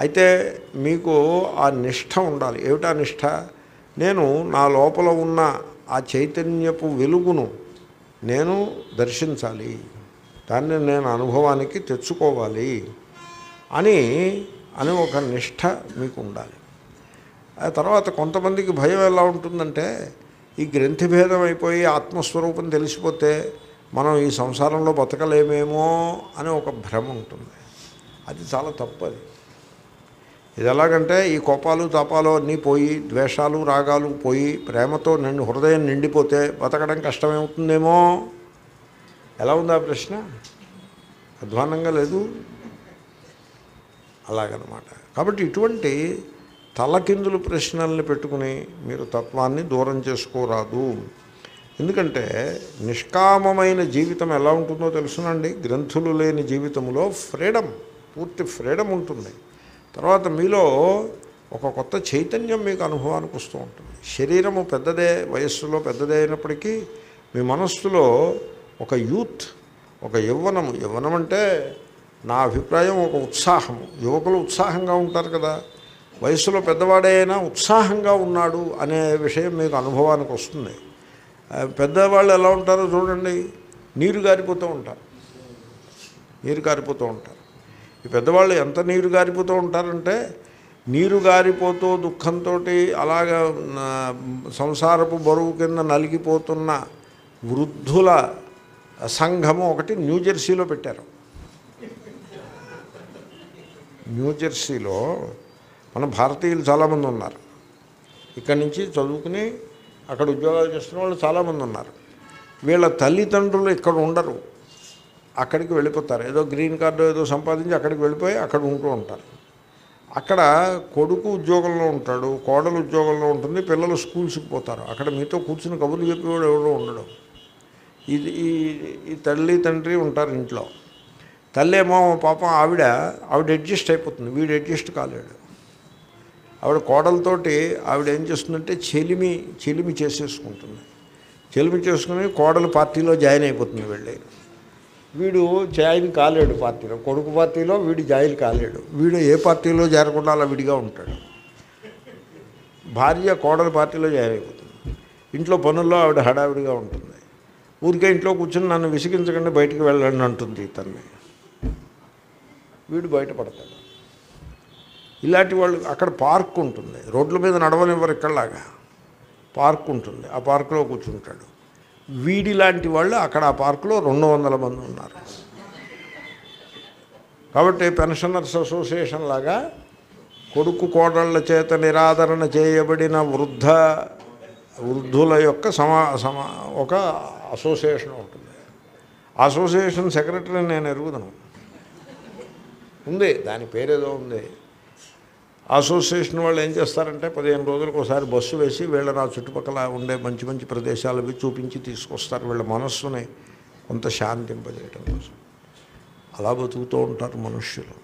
అయితే మీకు ఆ నిష్ఠ ఉండాలి. ఏమిటా నిష్ఠ? నేను నా లోపల ఉన్న ఆ చైతన్యపు వెలుగును నేను దర్శించాలి. దాన్ని నేను అనుభవానికి తెచ్చుకోవాలి అని అని ఒక నిష్ఠ మీకు ఉండాలి ఆ తర్వాత కొంతమందికి భయం ఎలా ఉంటుందంటే ఈ గ్రంథిభేదం అయిపోయి ఆత్మస్వరూపం తెలిసిపోతే మనం ఈ సంసారంలో బతకలేమేమో అని ఒక భ్రమ ఉంటుంది. అది చాలా తప్పది. ఇది ఎలాగంటే ఈ కోపాలు తాపాలు అన్నీ పోయి ద్వేషాలు రాగాలు పోయి ప్రేమతో నిండి హృదయం నిండిపోతే బతకడం కష్టమవుతుందేమో ఎలా ఉందా ప్రశ్న? అధ్వానంగా లేదు. అలాగనమాట. కాబట్టి ఇటువంటి తలకిందులు ప్రశ్నల్ని పెట్టుకుని మీరు తత్వాన్ని దూరం చేసుకోరాదు. ఎందుకంటే నిష్కామమైన జీవితం ఎలా ఉంటుందో తెలుసునండి. గ్రంథులు లేని జీవితంలో ఫ్రీడమ్ పూర్తి ఫ్రీడమ్ ఉంటుంది. తర్వాత మీలో ఒక కొత్త చైతన్యం మీకు అనుభవానికి వస్తూ ఉంటుంది. శరీరము పెద్దదే వయస్సులో పెద్దదే అయినప్పటికీ మీ మనస్సులో ఒక యూత్ ఒక యవ్వనము. యవ్వనం అంటే నా అభిప్రాయం ఒక ఉత్సాహము. యువకులు ఉత్సాహంగా ఉంటారు కదా. వయసులో పెద్దవాడైనా ఉత్సాహంగా ఉన్నాడు అనే విషయం మీకు అనుభవానికి వస్తుంది. పెద్దవాళ్ళు ఎలా ఉంటారో చూడండి. నీరు గారిపోతూ ఉంటారు. నీరు గారిపోతూ ఉంటారు. ఈ పెద్దవాళ్ళు ఎంత నీరు గారిపోతూ ఉంటారంటే నీరు గారిపోతూ దుఃఖంతో అలాగా సంసారపు బరువు కింద నలిగిపోతున్న వృద్ధుల సంఘము ఒకటి న్యూజెర్సీలో పెట్టారు. న్యూజెర్సీలో మన భారతీయులు చాలామంది ఉన్నారు. ఇక్కడి నుంచి చదువుకుని అక్కడ ఉద్యోగాలు చేస్తున్న వాళ్ళు చాలామంది ఉన్నారు. వీళ్ళ తల్లిదండ్రులు ఇక్కడ ఉండరు. అక్కడికి వెళ్ళిపోతారు. ఏదో గ్రీన్ కార్డు ఏదో సంపాదించి అక్కడికి వెళ్ళిపోయి అక్కడ ఉంటూ ఉంటారు. అక్కడ కొడుకు ఉద్యోగంలో ఉంటాడు కోడలు ఉద్యోగంలో ఉంటుంది పిల్లలు స్కూల్స్కి పోతారు. అక్కడ మీతో కూర్చుని కబుర్లు చెప్పేవాడు ఎవడో ఉండడం. ఇది ఈ ఈ తల్లి తండ్రి ఉంటారు ఇంట్లో. తల్లి ఏమో పాపం ఆవిడ ఆవిడ అడ్జస్ట్ అయిపోతుంది. వీడు అడ్జస్ట్ కాలేడు. ఆవిడ కోడలతోటి ఆవిడ ఏం చేస్తుందంటే చెలిమి చెలిమి చేసేసుకుంటుంది. చెలిమి చేసుకుని కోడలు పార్టీలో జాయిన్ అయిపోతుంది వెళ్ళి. వీడు జాయిన్ కాలేడు పార్టీలో. కొడుకు పార్టీలో వీడు జాయిన్ కాలేడు. వీడు ఏ పార్టీలో చేరకుండా అలా విడిగా ఉంటాడు. భార్య కోడల పార్టీలో జాయిన్ అయిపోతుంది. ఇంట్లో పనుల్లో ఆవిడ హడావిడిగా ఉంటుంది. ఊరికే ఇంట్లో కూర్చొని నన్ను విసిగించకుండా బయటికి వెళ్ళండి అంటుంది తన్ని వీడు బయటపడతాడు. ఇలాంటి వాళ్ళు అక్కడ పార్క్ ఉంటుంది. రోడ్ల మీద నడవనివ్వరు ఇక్కడలాగా. పార్క్ ఉంటుంది. ఆ పార్కులో కూర్చుంటాడు. వీడి లాంటి వాళ్ళు అక్కడ ఆ పార్కులో రెండు వందల మంది ఉన్నారు. కాబట్టి పెన్షనర్స్ అసోసియేషన్ లాగా కొడుకు కోడళ్ళ చేత నిరాదరణ చేయబడిన వృద్ధ వృద్ధుల యొక్క సమా సమా ఒక అసోసియేషన్ ఉంటుంది. అసోసియేషన్ సెక్రటరీ నేను ఎరుగుదను. ఉంది దాని పేరేదో ఉంది. అసోసియేషన్ వాళ్ళు ఏం చేస్తారంటే పదిహేను రోజులకు ఒకసారి బస్సు వేసి వీళ్ళ నా చుట్టుపక్కల ఉండే మంచి మంచి ప్రదేశాలు అవి చూపించి తీసుకొస్తారు. వీళ్ళ మనస్సుని కొంత శాంతింపజేయటం కోసం. అలా బతుకుతూ ఉంటారు మనుష్యులు.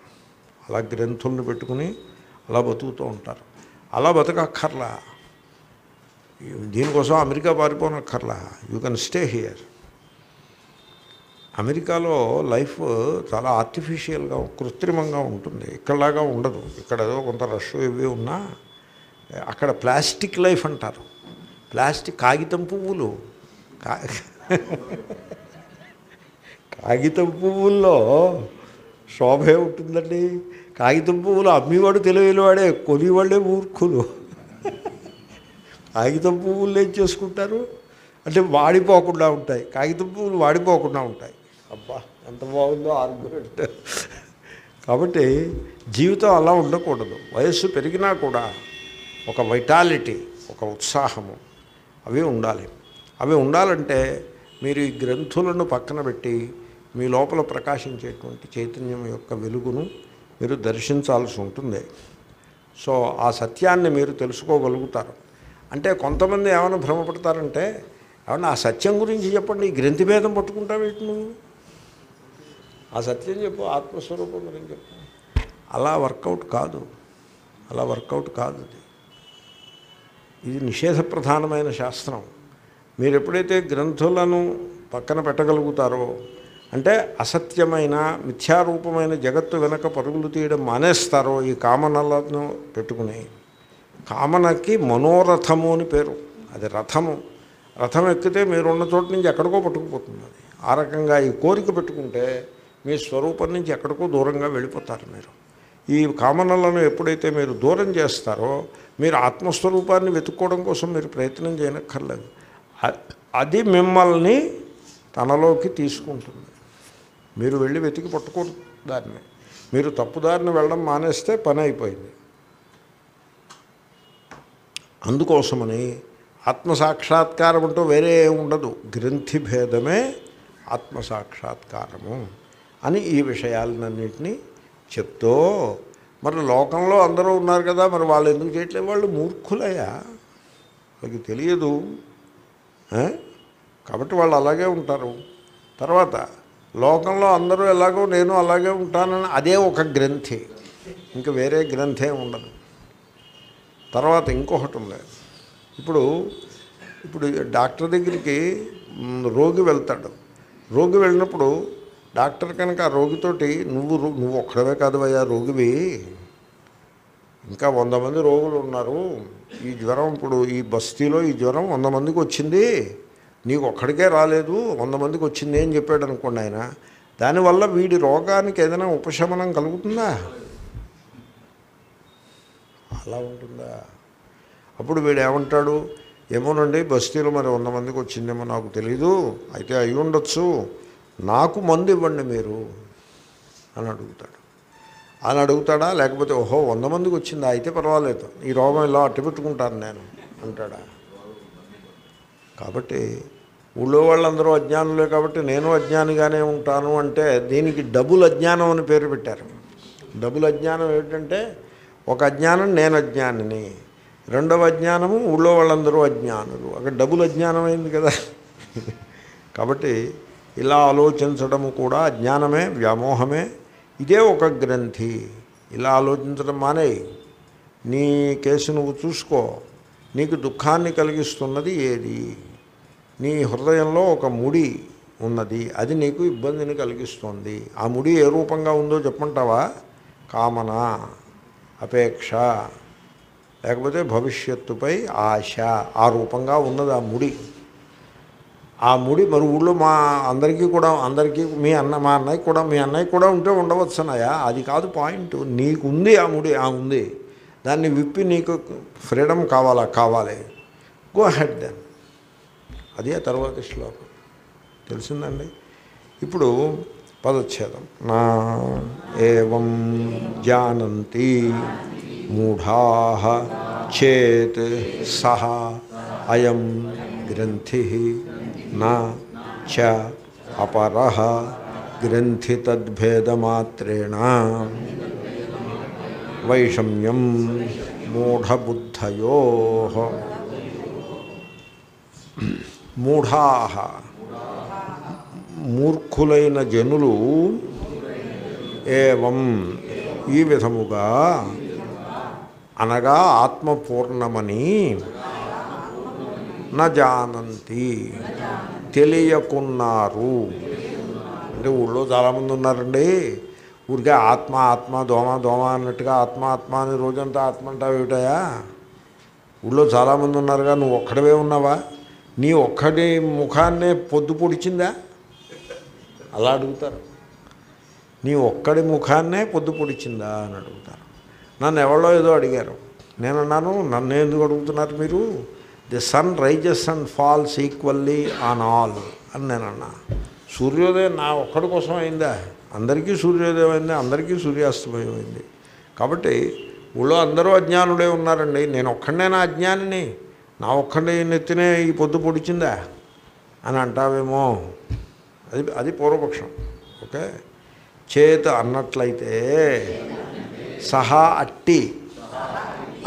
అలా గ్రంథుల్ని పెట్టుకుని అలా బతుకుతూ ఉంటారు. అలా బతకక్కర్లా. దీనికోసం అమెరికా పారిపోనక్కర్లా. యూ కెన్ స్టే హియర్ అమెరికాలో లైఫ్ చాలా ఆర్టిఫిషియల్గా కృత్రిమంగా ఉంటుంది. ఇక్కడలాగా ఉండదు. ఇక్కడ ఏదో కొంత రష్ ఇవి ఉన్నా అక్కడ ప్లాస్టిక్ లైఫ్ అంటారు. ప్లాస్టిక్ కాగితం పువ్వులు. కాగితం పువ్వుల్లో శోభే ఉంటుందండి. కాగితం పువ్వులు అమ్మివాడు తెలియని వాడే కొనివాడే మూర్ఖులు. కాగితం పువ్వులు ఏం చేసుకుంటారు? అంటే వాడిపోకుండా ఉంటాయి. కాగితం పువ్వులు వాడిపోకుండా ఉంటాయి. అబ్బా ఎంత బాగుందో ఆర్గ్యుమెంట్ కాబట్టి జీవితం అలా ఉండకూడదు. వయస్సు పెరిగినా కూడా ఒక వైటాలిటీ ఒక ఉత్సాహము అవి ఉండాలి. అవి ఉండాలంటే మీరు ఈ గ్రంథులను పక్కన పెట్టి మీ లోపల ప్రకాశించేటువంటి చైతన్యం యొక్క వెలుగును మీరు దర్శించాల్సి ఉంటుంది. సో ఆ సత్యాన్ని మీరు తెలుసుకోగలుగుతారు. అంటే కొంతమంది ఏమైనా భ్రమపడతారంటే ఏమన్నా ఆ సత్యం గురించి చెప్పండి ఈ గ్రంథి భేదం పట్టుకుంటావేంటి నువ్వు? ఆ సత్యం చెప్పు ఆత్మస్వరూపం గురించి చెప్పు. అలా వర్కౌట్ కాదు. అలా వర్కౌట్ కాదు ఇది. ఇది నిషేధ ప్రధానమైన శాస్త్రం. మీరు ఎప్పుడైతే గ్రంథులను పక్కన పెట్టగలుగుతారో అంటే అసత్యమైన మిథ్యారూపమైన జగత్తు వెనక పరుగులు తీయడం మానేస్తారో ఈ కామనలను పెట్టుకుని కామనకి మనోరథము అని పేరు. అది రథము. రథం ఎక్కితే మీరున్న చోటు నుంచి ఎక్కడికో పట్టుకుపోతుంది అది. ఆ రకంగా ఈ కోరిక పెట్టుకుంటే మీ స్వరూపం నుంచి ఎక్కడికో దూరంగా వెళ్ళిపోతారు మీరు. ఈ కామనలను ఎప్పుడైతే మీరు దూరం చేస్తారో మీరు ఆత్మస్వరూపాన్ని వెతుక్కోవడం కోసం మీరు ప్రయత్నం చేయనక్కర్లేదు. అది మిమ్మల్ని తనలోకి తీసుకుంటుంది. మీరు వెళ్ళి వెతికి పట్టుకోరు దాన్ని. మీరు తప్పుదారిని వెళ్ళడం మానేస్తే పని అయిపోయింది. అందుకోసమని ఆత్మసాక్షాత్కారం అంటూ వేరే ఏమి ఉండదు. గ్రంథి భేదమే ఆత్మసాక్షాత్కారము అని ఈ విషయాలన్నింటినీ చెప్తూ మరి లోకంలో అందరూ ఉన్నారు కదా మరి వాళ్ళు ఎందుకు చేయట్లేదు? వాళ్ళు మూర్ఖులయ్యా. వాళ్ళకి తెలియదు. కాబట్టి వాళ్ళు అలాగే ఉంటారు. తర్వాత లోకంలో అందరూ ఎలాగో నేను అలాగే ఉంటానని అదే ఒక గ్రంథి. ఇంకా వేరే గ్రంథే ఉండదు. తర్వాత ఇంకొకటి ఉంది. ఇప్పుడు ఇప్పుడు డాక్టర్ దగ్గరికి రోగి వెళ్తాడు. రోగి వెళ్ళినప్పుడు డాక్టర్ కనుక ఆ రోగితోటి నువ్వు రో- నువ్వు ఒక్కడవే కాదు అయ్యా రోగివి. ఇంకా వంద మంది రోగులు ఉన్నారు. ఈ జ్వరం ఇప్పుడు ఈ బస్తీలో ఈ జ్వరం వంద మందికి వచ్చింది. నీకు ఒక్కడికే రాలేదు వంద మందికి వచ్చింది అని చెప్పాడు అనుకోండి ఆయన. దానివల్ల వీడి రోగానికి ఏదైనా ఉపశమనం కలుగుతుందా? అలా ఉంటుందా? అప్పుడు వీడు ఏమంటాడు ఏమోనండి బస్తీలో మరి వంద మందికి వచ్చిందేమో నాకు తెలీదు అయితే అయి ఉండొచ్చు నాకు మందు ఇవ్వండి మీరు. అని అడుగుతాడు. అని అడుగుతాడా లేకపోతే ఓహో వంద మందికి వచ్చిందా? అయితే పర్వాలేదు ఈ రోగం ఇలా అట్టుపెట్టుకుంటాను నేను అంటాడా. కాబట్టి ఊళ్ళో వాళ్ళందరూ అజ్ఞానులే కాబట్టి నేను అజ్ఞానిగానే ఉంటాను అంటే దీనికి డబుల్ అజ్ఞానం అని పేరు పెట్టారు. డబుల్ అజ్ఞానం ఏమిటంటే ఒక అజ్ఞానం నేను అజ్ఞానిని. రెండవ అజ్ఞానము ఊళ్ళో వాళ్ళందరూ అజ్ఞానులు. అక్కడ డబుల్ అజ్ఞానం అయింది కదా. కాబట్టి ఇలా ఆలోచించడము కూడా అజ్ఞానమే వ్యామోహమే. ఇదే ఒక గ్రంథి. ఇలా ఆలోచించడం మానేయి నీ కేసు నువ్వు చూసుకో. నీకు దుఃఖాన్ని కలిగిస్తున్నది ఏది? నీ హృదయంలో ఒక ముడి ఉన్నది. అది నీకు ఇబ్బందిని కలిగిస్తుంది. ఆ ముడి ఏ రూపంగా ఉందో చెప్పంటావా కామన? అపేక్ష. లేకపోతే భవిష్యత్తుపై ఆశ. ఆ రూపంగా ఉన్నది ఆ ముడి. ఆ ముడి మరి ఊళ్ళో మా అందరికీ కూడా అందరికీ మీ అన్న మా అన్నయ్య కూడా మీ అన్నయ్య కూడా ఉంటే ఉండవచ్చు అది కాదు పాయింట్. నీకు ఉంది ఆ ముడి ఆ ఉంది. దాన్ని విప్పి నీకు ఫ్రీడమ్ కావాలా? కావాలి. గో హెడ్ దెన్ అదే తర్వాత శ్లోకం. తెలిసిందండి? ఇప్పుడు పదచ్ఛేదం నా ఏం జానంతి మూఢా చేత్ సహ అయం గ్రంథి నా చ అపర గ్రంథి తద్భేదమాత్రేణ వైషమ్యం మూఢబుద్ధయో మూఢా మూర్ఖులైన జనులు ఏవం? ఈ విధముగా అనగా ఆత్మపూర్ణమని నజానంతి తెలియకున్నారు. అంటే ఊళ్ళో చాలామంది ఉన్నారండి. ఊరికే ఆత్మ ఆత్మ దోమ దోమ అన్నట్టుగా ఆత్మ ఆత్మ అని రోజంతా ఆత్మ అంటావు ఏమిటాయా ఊళ్ళో చాలామంది ఉన్నారుగా నువ్వు ఒక్కడవే ఉన్నావా? నీ ఒక్కడి ముఖాన్నే పొద్దు పొడిచిందా? అలా అడుగుతారు. నీ ఒక్కడి ముఖాన్నే పొద్దు పొడిచిందా అని అడుగుతారు. నన్ను ఎవరో ఏదో అడిగారు. నేను అన్నాను నన్ను ఎందుకు అడుగుతున్నారు మీరు? The sun rises and falls equally on all అని నేను అన్నా సూర్యోదయం నా ఒక్కడి కోసం అయిందా? అందరికీ సూర్యోదయం అయింది అందరికీ సూర్యాస్తమయం అయింది. కాబట్టి ఊళ్ళో అందరూ అజ్ఞానుడే ఉన్నారండి. నేను ఒక్కడే నా అజ్ఞానిని నా ఒక్కడే నెత్తినే ఈ పొద్దు పొడిచిందా? అని అంటావేమో. అది అది పూర్వపక్షం ఓకే? చేత అన్నట్లయితే సహా అట్టి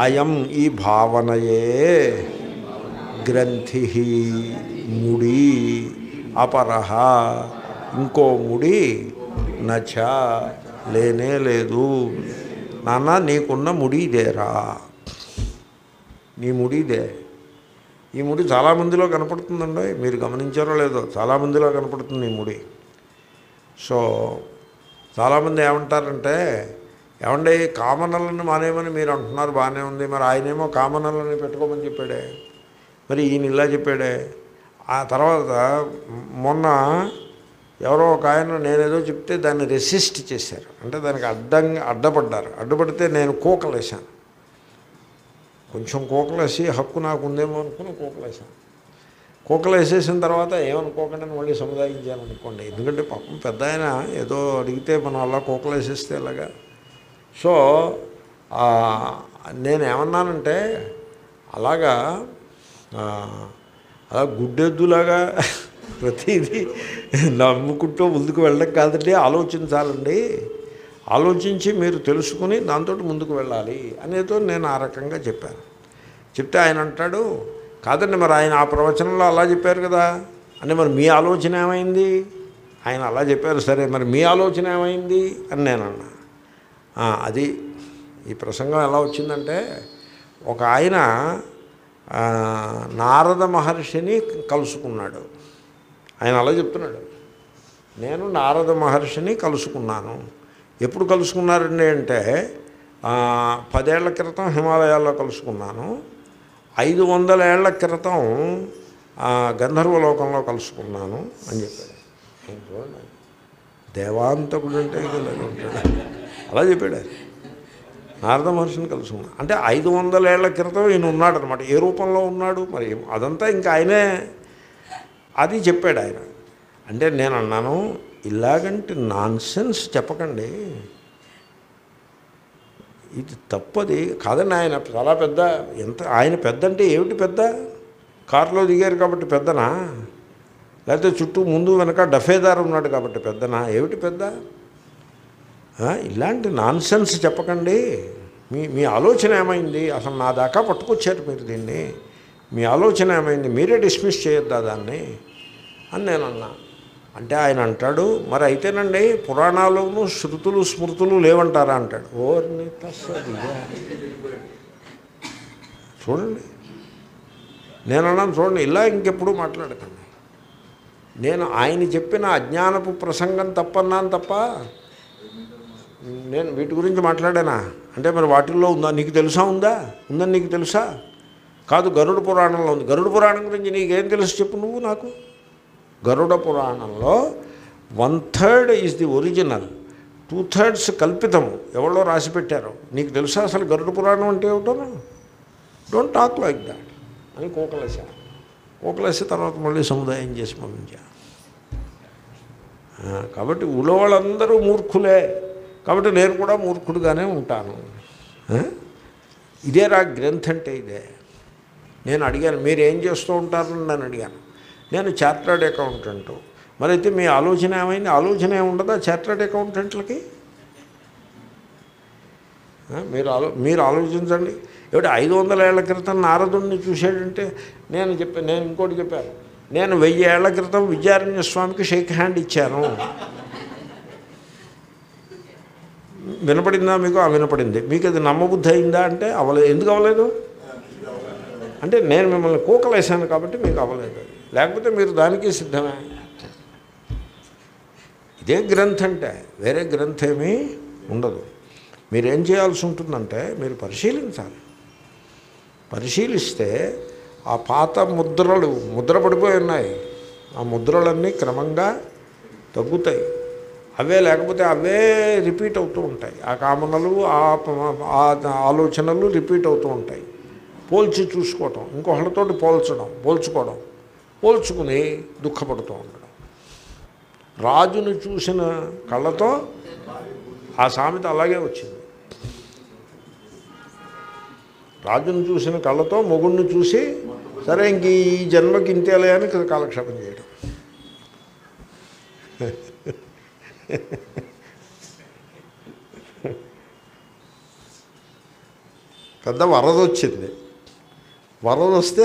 అయం ఈ భావనయే గ్రంథి ముడి అపరహ ఇంకో ముడి నచ లేనే లేదు. నాన్న నీకున్న ముడిదేరా నీ ముడిదే ఈ ముడి చాలామందిలో కనపడుతుందండి. మీరు గమనించారో లేదో చాలామందిలో కనపడుతుంది ఈ ముడి. సో చాలామంది ఏమంటారంటే ఏమండి కామనలను మానేమని మీరు అంటున్నారు బాగానే ఉంది. మరి ఆయనేమో కామనలని పెట్టుకోమని చెప్పాడే. మరి ఈయన ఇలా చెప్పాడే. ఆ తర్వాత మొన్న ఎవరో ఒక ఆయన నేనేదో చెప్తే దాన్ని రెసిస్ట్ చేశారు. అంటే దానికి అడ్డంగా అడ్డపడ్డారు. అడ్డుపడితే నేను కూకలేశాను. కొంచెం కోకలేసి హక్కు నాకు ఉందేమో అనుకుని కోకలేసాను కోకలేసేసిన తర్వాత ఏమనుకోకుండా మళ్ళీ సముదాయించాను అనుకోండి ఎందుకంటే పాపం పెద్ద ఆయన ఏదో అడిగితే మనం అలా కోకలేసేస్తే ఇలాగా సో నేనేమన్నానంటే నేను ఏమన్నానంటే అలాగా అలా గుడ్డెద్దులాగా ప్రతిదీ నమ్ముకుంటూ ముందుకు వెళ్ళడం కాదండి ఆలోచించాలండి. ఆలోచించి మీరు తెలుసుకుని దాంతో ముందుకు వెళ్ళాలి అనేతో నేను ఆ రకంగా చెప్పాను. చెప్తే ఆయన అంటాడు కాదండి మరి ఆయన ఆ ప్రవచనంలో అలా చెప్పారు కదా. అంటే మరి మీ ఆలోచన ఏమైంది? ఆయన అలా చెప్పారు సరే మరి మీ ఆలోచన ఏమైంది? అని నేను అన్నా. అది ఈ ప్రసంగం ఎలా వచ్చిందంటే ఒక ఆయన నారద మహర్షిని కలుసుకున్నాడు. ఆయన అలా చెప్తున్నాడు నేను నారద మహర్షిని కలుసుకున్నాను. ఎప్పుడు కలుసుకున్నారండి అంటే పదేళ్ళ క్రితం హిమాలయాల్లో కలుసుకున్నాను. ఐదు వందల ఏళ్ళ క్రితం గంధర్వలోకంలో కలుసుకున్నాను అని చెప్పాడు. దేవాంతకుడు అంటే ఉంటాడు అలా చెప్పాడు. నారద మహర్షిని కలుసుకున్నా అంటే ఐదు వందల ఏళ్ళ క్రితం ఈయన ఉన్నాడు అనమాట ఏ రూపంలో ఉన్నాడు? మరి అదంతా ఇంకా ఆయనే. అది చెప్పాడు ఆయన. అంటే నేను అన్నాను ఇలాగంటే నాన్సెన్స్ చెప్పకండి. ఇది తప్పది. కాదండి ఆయన చాలా పెద్ద ఎంత ఆయన పెద్ద అంటే ఏమిటి పెద్ద? కారులో దిగారు కాబట్టి పెద్దనా? లేకపోతే చుట్టూ ముందు వెనక డఫేదారు ఉన్నాడు కాబట్టి పెద్దనా? ఏమిటి పెద్ద? ఇలాంటి నాన్సెన్స్ చెప్పకండి. మీ మీ ఆలోచన ఏమైంది? అసలు నా దాకా పట్టుకొచ్చారు మీరు దీన్ని. మీ ఆలోచన ఏమైంది? మీరే డిస్మిస్ చేయొద్దా దాన్ని? అని నేను అన్నా అంటే ఆయన అంటాడు మరి అయితేనండి పురాణాలను శృతులు స్మృతులు లేవంటారా? అంటాడు. ఓర్ని చూడండి. నేను అన్నాను చూడండి ఇలా ఇంకెప్పుడు మాట్లాడకండి. నేను ఆయన చెప్పిన అజ్ఞానపు ప్రసంగం తప్పన్నాను తప్ప నేను వీటి గురించి మాట్లాడానా? అంటే మరి వాటిల్లో ఉందా? నీకు తెలుసా ఉందా? ఉందని నీకు తెలుసా? కాదు గరుడు పురాణంలో ఉంది. గరుడు పురాణం గురించి నీకేం తెలుసు చెప్పు నువ్వు నాకు. గరుడ పురాణంలో one third is the original two thirds కల్పితము. ఎవరో రాసి పెట్టారు. నీకు తెలుసా అసలు గరుడ పురాణం అంటే ఏమిటో? డోంట్ టాక్ లైక్ దాట్ అని కోకలశ కోకలేసి తర్వాత మళ్ళీ సముదాయం చేసి పంపించా కాబట్టి ఊళ్ళో వాళ్ళందరూ మూర్ఖులే. కాబట్టి నేను కూడా మూర్ఖుడుగానే ఉంటాను. ఇదే రా గ్రంథ్ అంటే ఇదే. నేను అడిగాను మీరు ఏం చేస్తూ ఉంటారని నేను అడిగాను. నేను చార్టర్డ్ అకౌంటెంట్. మరి అయితే మీ ఆలోచన ఏమైంది? ఆలోచన ఏముండదా చార్టర్డ్ అకౌంటెంట్లకి? మీరు ఆలో మీరు ఆలోచించండి. ఏమిటి ఐదు వందల ఏళ్ళ క్రితం నారదుడిని చూశాడంటే నేను చెప్పా నేను ఇంకోటి చెప్పాను. నేను వెయ్యి ఏళ్ళ క్రితం విద్యారణ్య స్వామికి షేక్ హ్యాండ్ ఇచ్చాను. వినపడిందా మీకు? ఆ వినపడింది. మీకు అది నమ్మబుద్ధి అయిందా అంటే అవ్వలేదు ఎందుకు అవ్వలేదు అంటే నేను మిమ్మల్ని కూకలేశాను కాబట్టి మీకు అవ్వలేదు లేకపోతే మీరు దానికి సిద్ధమే. ఇదే గ్రంథ అంటే వేరే గ్రంథేమీ ఉండదు. మీరేం చేయాల్సి ఉంటుందంటే మీరు పరిశీలించాలి. పరిశీలిస్తే ఆ పాత ముద్రలు ముద్ర పడిపోయి ఉన్నాయి. ఆ ముద్రలన్నీ క్రమంగా తగ్గుతాయి. అవే లేకపోతే అవే రిపీట్ అవుతూ ఉంటాయి. ఆ కామనలు ఆ ఆలోచనలు రిపీట్ అవుతూ ఉంటాయి. పోల్చి చూసుకోవటం ఇంకొకళ్ళతోటి పోల్చడం పోల్చుకోవడం. పోల్చుకుని దుఃఖపడుతూ ఉండడం. రాజును చూసిన కళ్ళతో ఆ సామెత అలాగే వచ్చింది. రాజును చూసిన కళ్ళతో మొగుడిని చూసి సరే ఇంక ఈ జన్మకి ఇంతేలే అని కాలక్షేపం చేయడం. పెద్ద వరద వచ్చింది. వరద వస్తే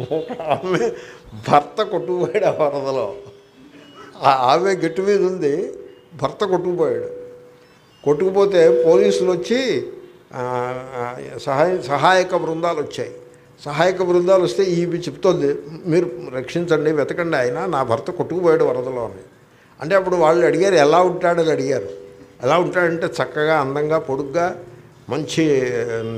ఒక ఆమె భర్త కొట్టుకుపోయాడు ఆ వరదలో. ఆ ఆమె గట్టి మీద ఉంది భర్త కొట్టుకుపోయాడు. కొట్టుకుపోతే పోలీసులు వచ్చి సహాయ సహాయక బృందాలు వచ్చాయి. సహాయక బృందాలు వస్తే ఈమె చెప్తోంది మీరు రక్షించండి వెతకండి ఆయన నా భర్త కొట్టుకుపోయాడు వరదలో అని. అంటే అప్పుడు వాళ్ళు అడిగారు ఎలా ఉంటాడని అడిగారు. ఎలా ఉంటాడంటే చక్కగా అందంగా పొడుగ్గా మంచి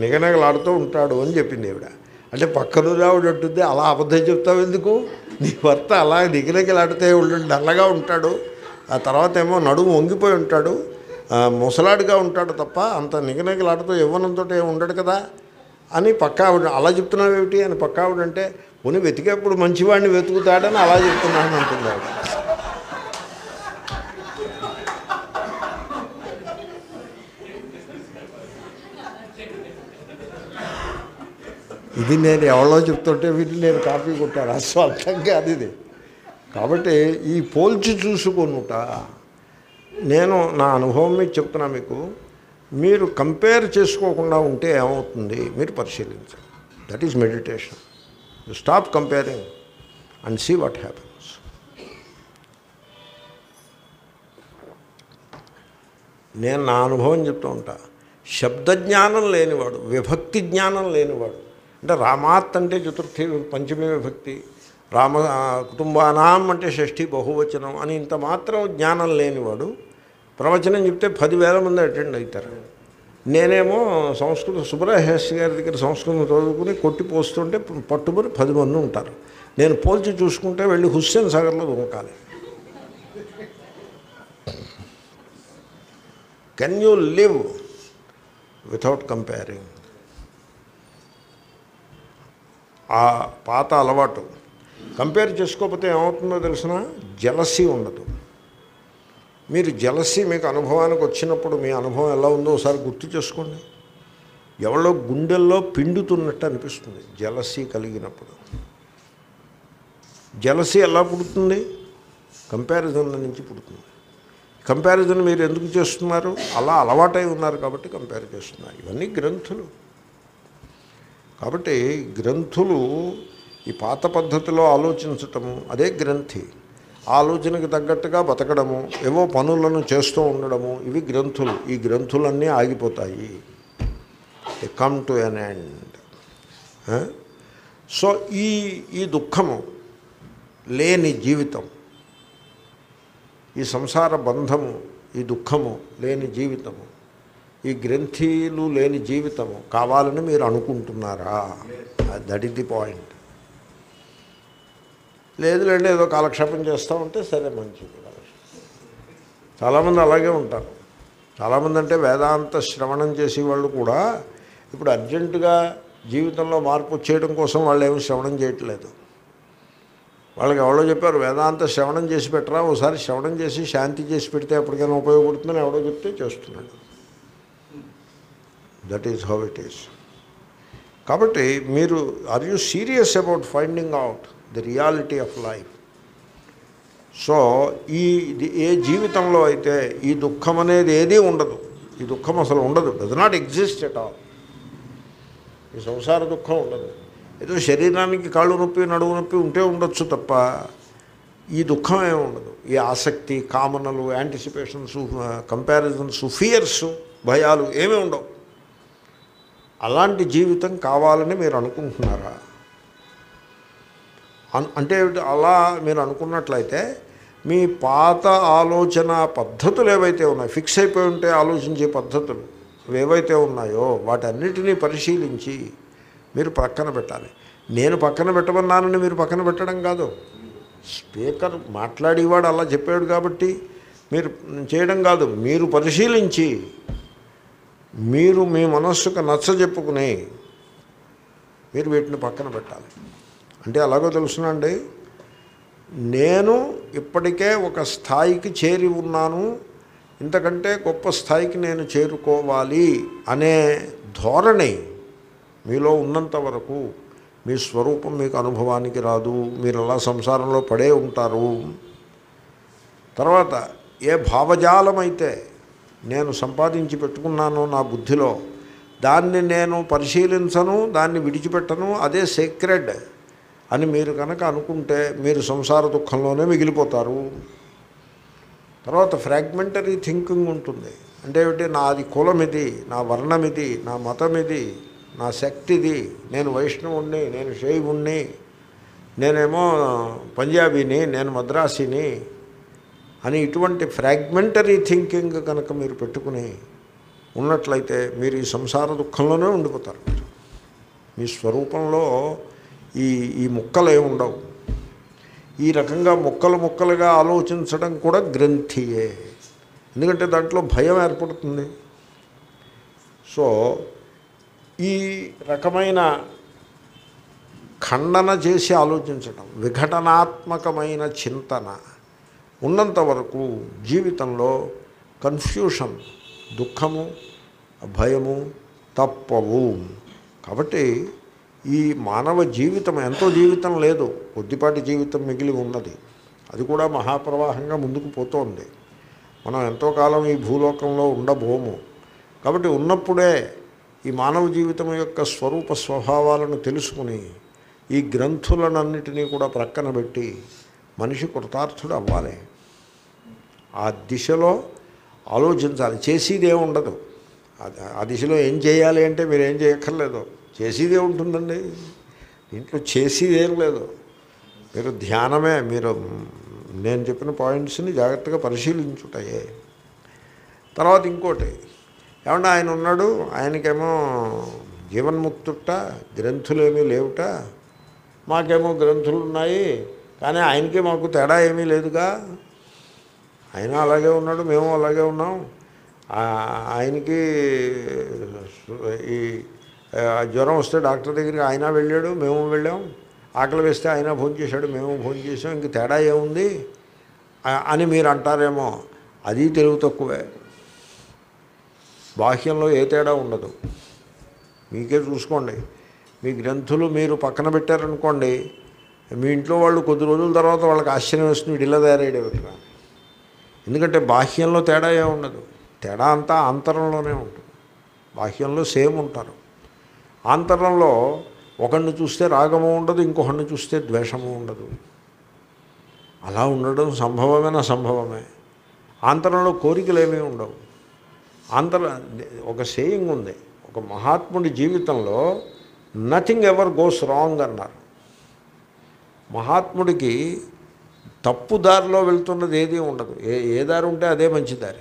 నిగనగలాడుతూ ఉంటాడు అని చెప్పింది ఆవిడ అంటే పక్కన ఆవిడ అంటుంది అలా అబద్ధం చెప్తావు ఎందుకు? నీ భర్త అలా నిగిలగిలాడితే ఉండు నల్లగా ఉంటాడు. ఆ తర్వాత ఏమో నడుము వంగిపోయి ఉంటాడు. ముసలాడిగా ఉంటాడు తప్ప అంత నిగనగిలాడుతూ యవ్వనంతో ఉండడు కదా అని పక్క ఆవిడ అలా చెప్తున్నావు ఏమిటి అని పక్క ఆవిడ అంటే ఉని వెతికేప్పుడు మంచివాడిని వెతుకుతాడని అలా చెప్తున్నాను అంటుంది ఆవిడ. ఇది నేను ఎవరో చెప్తుంటే వీటిని నేను కాపీ కొట్టాను. అస్వంతంగా అది ఇది. కాబట్టి ఈ పోల్చి చూసుకొనుట నేను నా అనుభవం మీకు చెప్తున్నా మీకు. మీరు కంపేర్ చేసుకోకుండా ఉంటే ఏమవుతుంది? మీరు పరిశీలించండి. That is meditation you stop comparing and see what happens నేను నా అనుభవం చెప్తూ ఉంటా. శబ్దజ్ఞానం లేనివాడు విభక్తి జ్ఞానం లేనివాడు అంటే రామాత్ అంటే చతుర్థి పంచమి విభక్తి. రామ కుటుంబానాం అంటే షష్ఠి బహువచనం అని ఇంత మాత్రం జ్ఞానం లేనివాడు ప్రవచనం చెప్తే పదివేల మంది అటెండ్ అవుతారు. నేనేమో సంస్కృతం సుబ్రహేష్ గారి దగ్గర సంస్కృతం చదువుకుని కొట్టి పోస్తుంటే పట్టుబడి పది మంది ఉంటారు. నేను పోల్చి చూసుకుంటే వెళ్ళి హుస్సేన్ సాగర్లో దొంకాలి can you live without comparing ఆ పాత అలవాటు. కంపేర్ చేసుకోకపోతే ఏమవుతుందో తెలిసిన? జలసీ ఉండదు. మీరు జలసీ మీకు అనుభవానికి వచ్చినప్పుడు మీ అనుభవం ఎలా ఉందో ఒకసారి గుర్తు చేసుకోండి. ఎవరో గుండెల్లో పిండుతున్నట్టు అనిపిస్తుంది జలసీ కలిగినప్పుడు. జలసీ ఎలా పుడుతుంది? కంపారిజన్ల నుంచి పుడుతుంది. కంపారిజన్ మీరు ఎందుకు చేస్తున్నారు? అలా అలవాటై ఉన్నారు కాబట్టి కంపేర్ చేస్తున్నారు. ఇవన్నీ గ్రంథులు. కాబట్టి గ్రంథులు ఈ పాత పద్ధతిలో ఆలోచించటము అదే గ్రంథి. ఆలోచనకు తగ్గట్టుగా బతకడము ఏవో పనులను చేస్తూ ఉండడము ఇవి గ్రంథులు. ఈ గ్రంథులన్నీ ఆగిపోతాయి. Come to an end so ఈ ఈ దుఃఖము లేని జీవితం ఈ సంసార బంధము ఈ దుఃఖము లేని జీవితము ఈ గ్రంథీలు లేని జీవితము కావాలని మీరు అనుకుంటున్నారా? దట్ ఈస్ ది పాయింట్ లేదులేండి ఏదో కాలక్షేపం చేస్తూ ఉంటే సరే మంచిది. చాలామంది అలాగే ఉంటారు. చాలామంది అంటే వేదాంత శ్రవణం చేసే వాళ్ళు కూడా ఇప్పుడు అర్జెంటుగా జీవితంలో మార్పు వచ్చేయడం కోసం వాళ్ళు ఏమి శ్రవణం చేయట్లేదు. వాళ్ళకి ఎవడో చెప్పారు వేదాంత శ్రవణం చేసి పెట్టరా? ఒకసారి శ్రవణం చేసి శాంతి చేసి పెడితే ఎప్పటికైనా ఉపయోగపడుతుందని ఎవడో చెప్తే చేస్తున్నాడు. That is how it is కాబట్టి మీరు are you serious about finding out the reality of life so ఈ ఇది ఏ జీవితంలో అయితే ఈ దుఃఖం అనేది ఏదీ ఉండదు ఈ దుఃఖం అసలు ఉండదు does not exist at all ఈ సంసార దుఃఖం ఉండదు ఏదో శరీరానికి కాళ్ళు నొప్పి నడువు నొప్పి ఉంటే ఉండొచ్చు తప్ప ఈ దుఃఖం ఏమి ఉండదు ఈ ఆసక్తి కామనలు యాంటిసిపేషన్స్ కంపారిజన్స్ ఫియర్స్ భయాలు ఏమీ ఉండవు అలాంటి జీవితం కావాలని మీరు అనుకుంటున్నారా? అన్- అంటే అలా మీరు అనుకున్నట్లయితే మీ పాత ఆలోచన పద్ధతులు ఏవైతే ఉన్నాయో ఫిక్స్ అయిపోయి ఉంటే ఆలోచించే పద్ధతులు ఏవైతే ఉన్నాయో వాటన్నిటినీ పరిశీలించి మీరు పక్కన పెట్టాలి. నేను పక్కన పెట్టమన్నానని మీరు పక్కన పెట్టడం కాదు. స్పీకర్ మాట్లాడేవాడు అలా చెప్పాడు కాబట్టి మీరు చేయడం కాదు. మీరు పరిశీలించి మీరు మీ మనస్సుకు నచ్చ చెప్పుకుని మీరు వీటిని పక్కన పెట్టాలి. అంటే ఎలాగో తెలుసునండి నేను ఇప్పటికే ఒక స్థాయికి చేరి ఉన్నాను ఇంతకంటే గొప్ప స్థాయికి నేను చేరుకోవాలి అనే ధోరణి మీలో ఉన్నంత వరకు మీ స్వరూపం మీకు అనుభవానికి రాదు మీరు అలా సంసారంలో పడే ఉంటారు. తర్వాత ఏ భావజాలమైతే నేను సంపాదించి పెట్టుకున్నాను నా బుద్ధిలో. దాన్ని నేను పరిశీలించను దాన్ని విడిచిపెట్టను అదే సీక్రెడ్ అని మీరు కనుక అనుకుంటే మీరు సంసార దుఃఖంలోనే మిగిలిపోతారు. తర్వాత ఫ్రాగ్మెంటరీ థింకింగ్ ఉంటుంది. అంటే ఏమిటి? నాది కులం ఇది నా వర్ణం ఇది నా మతం ఇది నా శక్తి ఇది నేను వైష్ణవుణ్ణి నేను శైవుణ్ణి నేనేమో పంజాబీని నేను మద్రాసీని అని ఇటువంటి ఫ్రాగ్మెంటరీ థింకింగ్ కనుక మీరు పెట్టుకుని ఉన్నట్లయితే మీరు ఈ సంసార దుఃఖంలోనే ఉండిపోతారు. మీ స్వరూపంలో ఈ ఈ ముక్కలు ఏమి ఉండవు. ఈ రకంగా ముక్కలు ముక్కలుగా ఆలోచించడం కూడా గ్రంథియే. ఎందుకంటే దాంట్లో భయం ఏర్పడుతుంది. సో ఈ రకమైన ఖండన చేసి ఆలోచించడం విఘటనాత్మకమైన చింతన ఉన్నంత వరకు జీవితంలో కన్ఫ్యూషన్ దుఃఖము భయము తప్పవు. కాబట్టి ఈ మానవ జీవితం ఎంతో జీవితం లేదు. కొద్దిపాటి జీవితం మిగిలి ఉన్నది. అది కూడా మహాప్రవాహంగా ముందుకు పోతోంది. మనం ఎంతో కాలం ఈ భూలోకంలో ఉండబోము. కాబట్టి ఉన్నప్పుడే ఈ మానవ జీవితం యొక్క స్వరూప స్వభావాలను తెలుసుకుని ఈ గ్రంథులనన్నిటినీ కూడా ప్రక్కన పెట్టి మనిషి కృతార్థుడు అవ్వాలి. ఆ దిశలో ఆలోచించాలి. చేసేదే ఉండదు. ఆ- దిశలో ఏం చేయాలి అంటే మీరు ఏం చేయక్కర్లేదు. చేసేదే ఉంటుందండి. దీంట్లో చేసేదేం లేదు. మీరు ధ్యానమే మీరు నేను చెప్పిన పాయింట్స్ని జాగ్రత్తగా పరిశీలించుటయే. తర్వాత ఇంకోటి ఏమన్నా ఆయన ఉన్నాడు ఆయనకేమో జీవన్ముక్తుట గ్రంథులేమీ లేవుట మాకేమో గ్రంథులు ఉన్నాయి కానీ ఆయనకి మాకు తేడా ఏమీ లేదుగా. ఆయన అలాగే ఉన్నాడు మేము అలాగే ఉన్నాం. ఆ- ఆయనకి ఈ జ్వరం వస్తే డాక్టర్ దగ్గరికి ఆయన వెళ్ళాడు మేము వెళ్ళాం. ఆకలి వేస్తే ఆయన ఫోన్ చేశాడు మేము ఫోన్ చేసాం ఇంక తేడా ఏముంది? అని మీరు అంటారేమో అది తెలుగు తక్కువే. బాహ్యంలో ఏ తేడా ఉండదు. మీకే చూసుకోండి. మీ గ్రంథులు మీరు పక్కన పెట్టారనుకోండి మీ ఇంట్లో వాళ్ళు కొద్ది రోజుల తర్వాత వాళ్ళకి ఆశ్చర్యం వస్తుంది వీడు ఇలా తయారయ్యాడు ఏమిట్రా ఎందుకంటే బాహ్యంలో తేడా ఏ ఉండదు. తేడా అంతా అంతరంలోనే ఉంటుంది. బాహ్యంలో సేమ్ ఉంటారు. ఆంతరంలో ఒకడిని చూస్తే రాగము ఉండదు ఇంకొకడిని చూస్తే ద్వేషము ఉండదు. అలా ఉండడం సంభవమైన సంభవమే. ఆంతరంలో కోరికలు ఏమీ ఉండవు. ఆంతర ఒక సేయింగ్ ఉంది. ఒక మహాత్ముడి జీవితంలో నథింగ్ ఎవర్ గోస్ రాంగ్ అన్నారు. మహాత్ముడికి తప్పు దారిలో వెళ్తున్నది ఏదీ ఉండదు. ఏ ఏ దారి ఉంటే అదే మంచి దారి.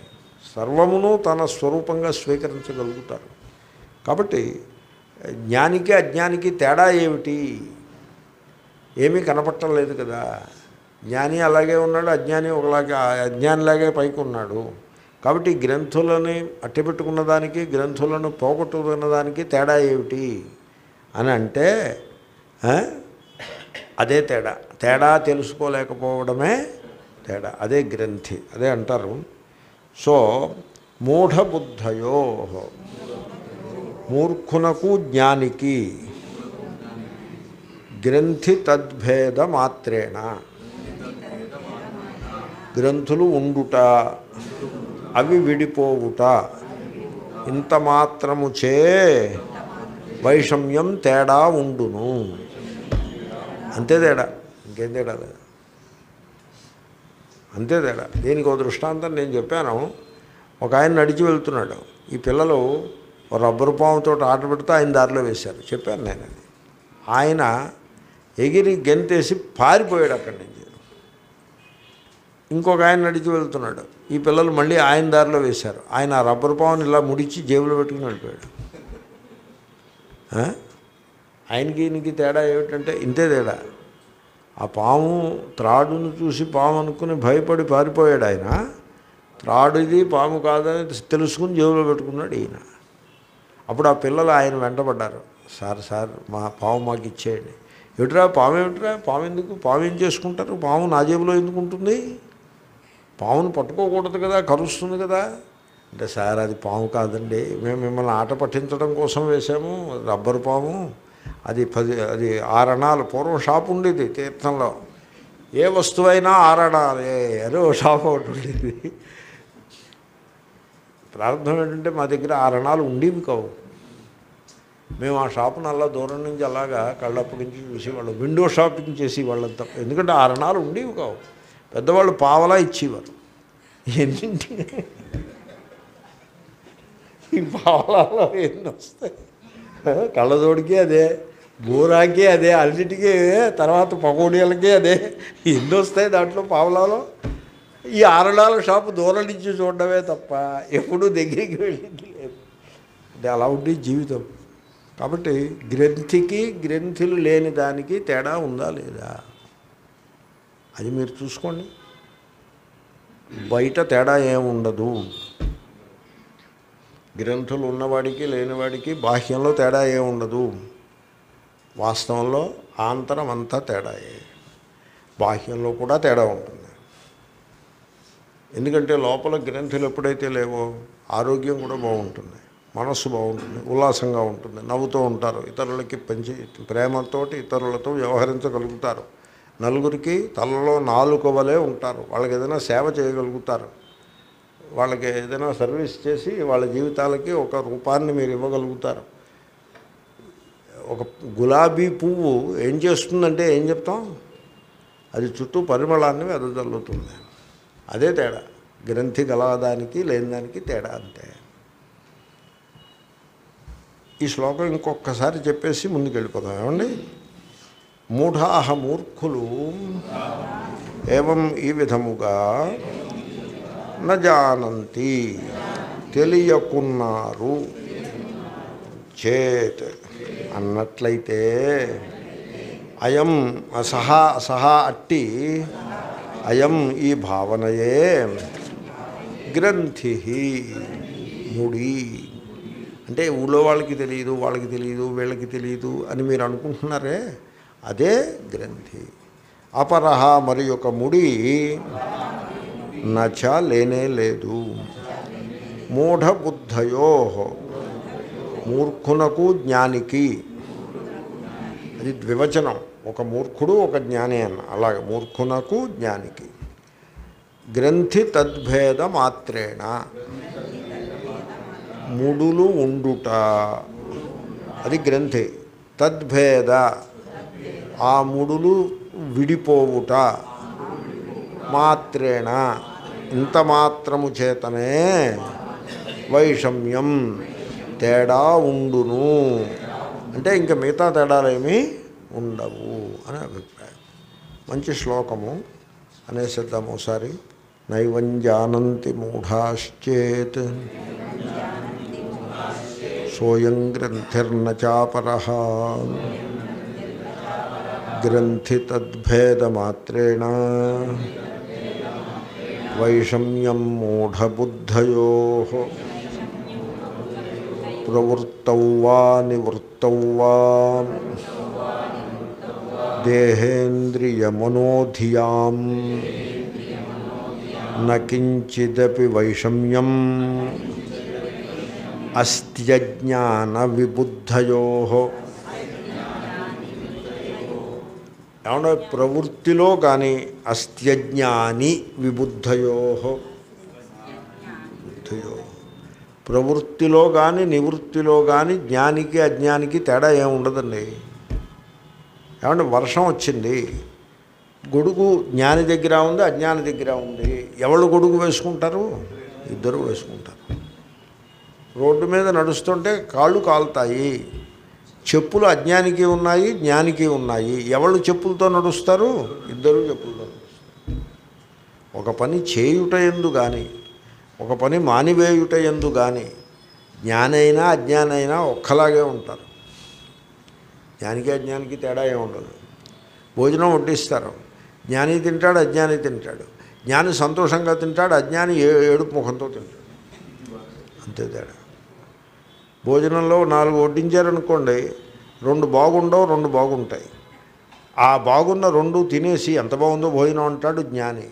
సర్వమును తన స్వరూపంగా స్వీకరించగలుగుతారు కాబట్టి జ్ఞానికి అజ్ఞానికి తేడా ఏమిటి? ఏమీ కనపట్టం లేదు కదా. జ్ఞాని అలాగే ఉన్నాడు అజ్ఞాని ఒకలాగే అజ్ఞానిలాగే పైకి ఉన్నాడు. కాబట్టి గ్రంథులని అట్టపెట్టుకున్న దానికి గ్రంథులను పోగొట్టుకున్న దానికి తేడా ఏమిటి? అని అంటే అదే తేడా. తేడా తెలుసుకోలేకపోవడమే తేడా. అదే గ్రంథి. అదే అంటారు. సో మూఢబుద్ధయో. మూర్ఖునకు జ్ఞానికి. గ్రంథి తద్భేద మాత్రేణ. గ్రంథులు ఉండుట అవి విడిపోవుట. ఇంత మాత్రము చే వైషమ్యం తేడా ఉండును. అంతే తేడా ఇంకేం తేడా లేదు. అంతే తేడా. దీనికి ఒక దృష్టాంతం నేను చెప్పాను. ఒక ఆయన నడిచి వెళ్తున్నాడు. ఈ పిల్లలు రబ్బరు పాముతో ఆట పెడితే ఆయన దారిలో వేశారు. చెప్పాను నేను అది. ఆయన ఎగిరి గెంతేసి పారిపోయాడు అక్కడి నుంచి. ఇంకొక ఆయన నడిచి వెళ్తున్నాడు. ఈ పిల్లలు మళ్ళీ ఆయన దారిలో వేశారు. ఆయన ఆ రబ్బరు పావుని ఇలా ముడిచి జేబులో పెట్టుకుని వెళ్ళిపోయాడు. ఆయనకి ఈయనకి తేడా ఏమిటంటే ఇంతే తేడా. ఆ పాము త్రాడును చూసి పాము అనుకుని భయపడి పారిపోయాడు ఆయన. త్రాడు ఇది పాము కాదని తెలుసుకుని జేబులో పెట్టుకున్నాడు ఈయన. అప్పుడు ఆ పిల్లలు ఆయన వెంటబడ్డారు. సార్ సార్ మా పాము మాకు ఇచ్చేయండి. ఏమిట్రా పాము ఏమిట్రా? పాము ఎందుకు? పాము ఏం చేసుకుంటారు? పాము నా జేబులో ఎందుకు ఉంటుంది? పామును పట్టుకోకూడదు కదా కరుస్తుంది కదా. అంటే సార్ అది పాము కాదండి. మేము మిమ్మల్ని ఆట పట్టించడం కోసం వేసాము రబ్బరు పాము. అది పది అది ఆరణాలు పూర్వం షాప్ ఉండేది తీర్థంలో. ఏ వస్తువైనా ఆరణాలే అని ఓ షాప్ ఒకటి ఉండేది. ప్రారంభం ఏంటంటే మా దగ్గర ఆరణాలు ఉండేవి కావు. మేము ఆ షాపును అలా దూరం నుంచి అలాగా కళ్ళప్పగించి చూసేవాళ్ళం. విండో షాపింగ్ చేసేవాళ్ళం తప్ప. ఎందుకంటే ఆరణాలు ఉండేవి కావు. పెద్దవాళ్ళు పావలా ఇచ్చేవారు. ఎన్నింటి ఈ పావలాలో ఎన్ని వస్తాయి? కళ్ళజోడికి అదే బూరాకి అదే అన్నిటికీ తర్వాత పకోడీలకి అదే. ఎన్ని వస్తాయి దాంట్లో పావులాలో? ఈ ఆరణాల షాపు దూరం నుంచి చూడడమే తప్ప ఎప్పుడూ దగ్గరికి వెళ్ళింది లేదు. అంటే అలా ఉండి జీవితం. కాబట్టి గ్రంథికి గ్రంథులు లేని దానికి తేడా ఉందా లేదా? అది మీరు చూసుకోండి. బయట తేడా ఏముండదు. గ్రంథులు ఉన్నవాడికి లేనివాడికి బాహ్యంలో తేడా ఏముండదు వాస్తవంలో ఆంతరం అంతా తేడాయే బాహ్యంలో కూడా తేడా ఉంటుంది. ఎందుకంటే లోపల గ్రంథులు ఎప్పుడైతే లేవో ఆరోగ్యం కూడా బాగుంటుంది. మనస్సు బాగుంటుంది ఉల్లాసంగా ఉంటుంది నవ్వుతూ ఉంటారు. ఇతరులకి పంచి ప్రేమతోటి ఇతరులతో వ్యవహరించగలుగుతారు. నలుగురికి తలలో నాలుగు వలె ఉంటారు. వాళ్ళకి ఏదైనా సేవ చేయగలుగుతారు. వాళ్ళకి ఏదైనా సర్వీస్ చేసి వాళ్ళ జీవితాలకి ఒక రూపాన్ని మీరు ఇవ్వగలుగుతారు. ఒక గులాబీ పువ్వు ఏం చేస్తుందంటే ఏం చెప్తాం? అది చుట్టూ పరిమళాన్ని వెదజల్లుతుంది. అదే తేడా. గ్రంథి గలదానికి లేని దానికి తేడా అంతే. ఈ శ్లోకం ఇంకొకసారి చెప్పేసి ముందుకెళ్ళిపోతాం ఏమండి? మూఢాహ మూర్ఖులు. ఏవం ఈ విధముగా నజానంతి తెలియకున్నారు. చేత్ అన్నట్లయితే అయం సహా సహా అట్టి అయం ఈ భావనయే గ్రంథి ముడి. అంటే ఊళ్ళో వాళ్ళకి తెలియదు వాళ్ళకి తెలియదు వీళ్ళకి తెలియదు అని మీరు అనుకుంటున్నారే? అదే గ్రంథి. అపరహ మరి యొక్క ముడి. నచ లేనే లేదు. మూఢబుద్ధయో. మూర్ఖునకు జ్ఞానికి. అది ద్వివచనం. ఒక మూర్ఖుడు ఒక జ్ఞాని అన్న. అలాగే మూర్ఖునకు జ్ఞానికి. గ్రంథి తద్భేద మాత్రేణ. ముడులు ఉండుట. అది గ్రంథి. తద్భేద. ఆ ముడులు విడిపోవుట. మాత్రేణ. ఇంత మాత్రము చేతనే వైషమ్యం తేడా ఉండును. అంటే ఇంకా మిగతా తేడాలేమీ ఉండవు అనే అభిప్రాయం. మంచి శ్లోకము అనేసిద్దాము ఒకసారి. నైవం జానంతి మూఢాశ్చేత్. సోయం గ్రంథిర్న చాపర. గ్రంథి తద్భేదమాత్రేణ వైషమ్యం మూఢబుద్ధయో ప్రవృత్తౌ వా నివృత్తౌ వా దేహేంద్రియమనోధియాం నకించిదపి వైషమ్యం అస్త్యజ్ఞాన విబుద్ధయో ఏమన్నా ప్రవృత్తిలో కానీ అస్త్యజ్ఞాని విబుద్ధయో. బుద్ధయో ప్రవృత్తిలో కానీ నివృత్తిలో కానీ జ్ఞానికి అజ్ఞానికి తేడా ఏముండదండి ఏమంటే వర్షం వచ్చింది. గొడుగు జ్ఞాని దగ్గర ఉంది అజ్ఞాని దగ్గర ఉంది. ఎవరు గొడుగు వేసుకుంటారు? ఇద్దరు వేసుకుంటారు. రోడ్డు మీద నడుస్తుంటే కాళ్ళు కాలుతాయి. చెప్పులు అజ్ఞానికి ఉన్నాయి జ్ఞానికి ఉన్నాయి. ఎవళ్ళు చెప్పులతో నడుస్తారు? ఇద్దరు చెప్పులతో నడుస్తారు. ఒక పని చేయుట ఎందు కానీ ఒక పని మానివేయుట ఎందు కానీ జ్ఞానైనా అజ్ఞానైనా ఒక్కలాగే ఉంటారు. జ్ఞానికి అజ్ఞానికి తేడా ఏముండదు ఉండదు. భోజనం వడ్డిస్తారు. జ్ఞాని తింటాడు అజ్ఞాని తింటాడు. జ్ఞాని సంతోషంగా తింటాడు అజ్ఞాని ఏ ఏడుపు ముఖంతో తింటాడు. అంతే తేడా. భోజనంలో నాలుగు వడ్డించారనుకోండి రెండు బాగుండవు రెండు బాగుంటాయి. ఆ బాగున్న రెండు తినేసి ఎంత బాగుందో భోజనం అంటాడు జ్ఞాని.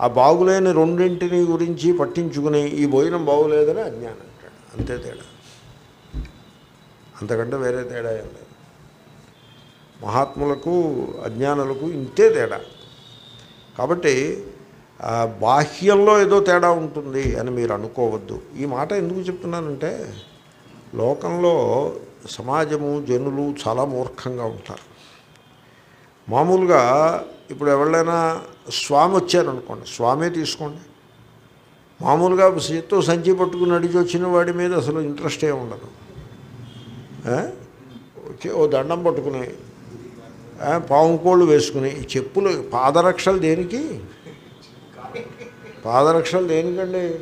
ఆ బాగులేని రెండింటిని గురించి పట్టించుకుని ఈ భోజనం బాగులేదని అజ్ఞానం అంటాడు. అంతే తేడా. అంతకంటే వేరే తేడా ఏం లేదు. మహాత్ములకు అజ్ఞానులకు ఇంతే తేడా. కాబట్టి బాహ్యంలో ఏదో తేడా ఉంటుంది అని మీరు అనుకోవద్దు. ఈ మాట ఎందుకు చెప్తున్నానంటే లోకంలో సమాజము జనులు చాలా మూర్ఖంగా ఉంటారు. మామూలుగా ఇప్పుడు ఎవరైనా స్వామి వచ్చారనుకోండి స్వామే తీసుకోండి. మామూలుగా చేత్తో సంచి పట్టుకుని నడిచి వచ్చిన వాడి మీద అసలు ఇంట్రెస్ట్ ఏమి ఉండదు. ఓ దండం పట్టుకుని ఆ, పాము కోళ్ళు వేసుకుని చెప్పులు పాదరక్షలు దేనికి? పాదరక్షలు దేనికండి?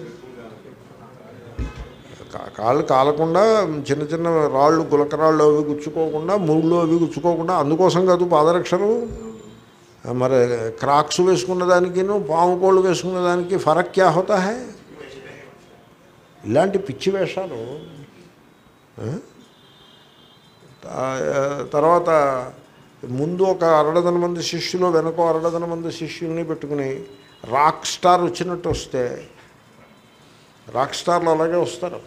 కాళ్ళు కాలకుండా చిన్న చిన్న రాళ్ళు గులకరాళ్ళు అవి గుచ్చుకోకుండా ముళ్ళు అవి గుచ్చుకోకుండా అందుకోసం కాదు పాదరక్షలు. మరి క్రాక్స్ వేసుకున్న దానికిను పాము కోళ్ళు వేసుకున్న దానికి ఫరక్ క్యా హోతా ఇలాంటి పిచ్చి వేషాలు తర్వాత ముందు ఒక అరడదన మంది శిష్యులు వెనక అరడదన మంది శిష్యుల్ని పెట్టుకుని రాక్ స్టార్ వచ్చినట్టు వస్తే రాక్ స్టార్లు అలాగే వస్తారు.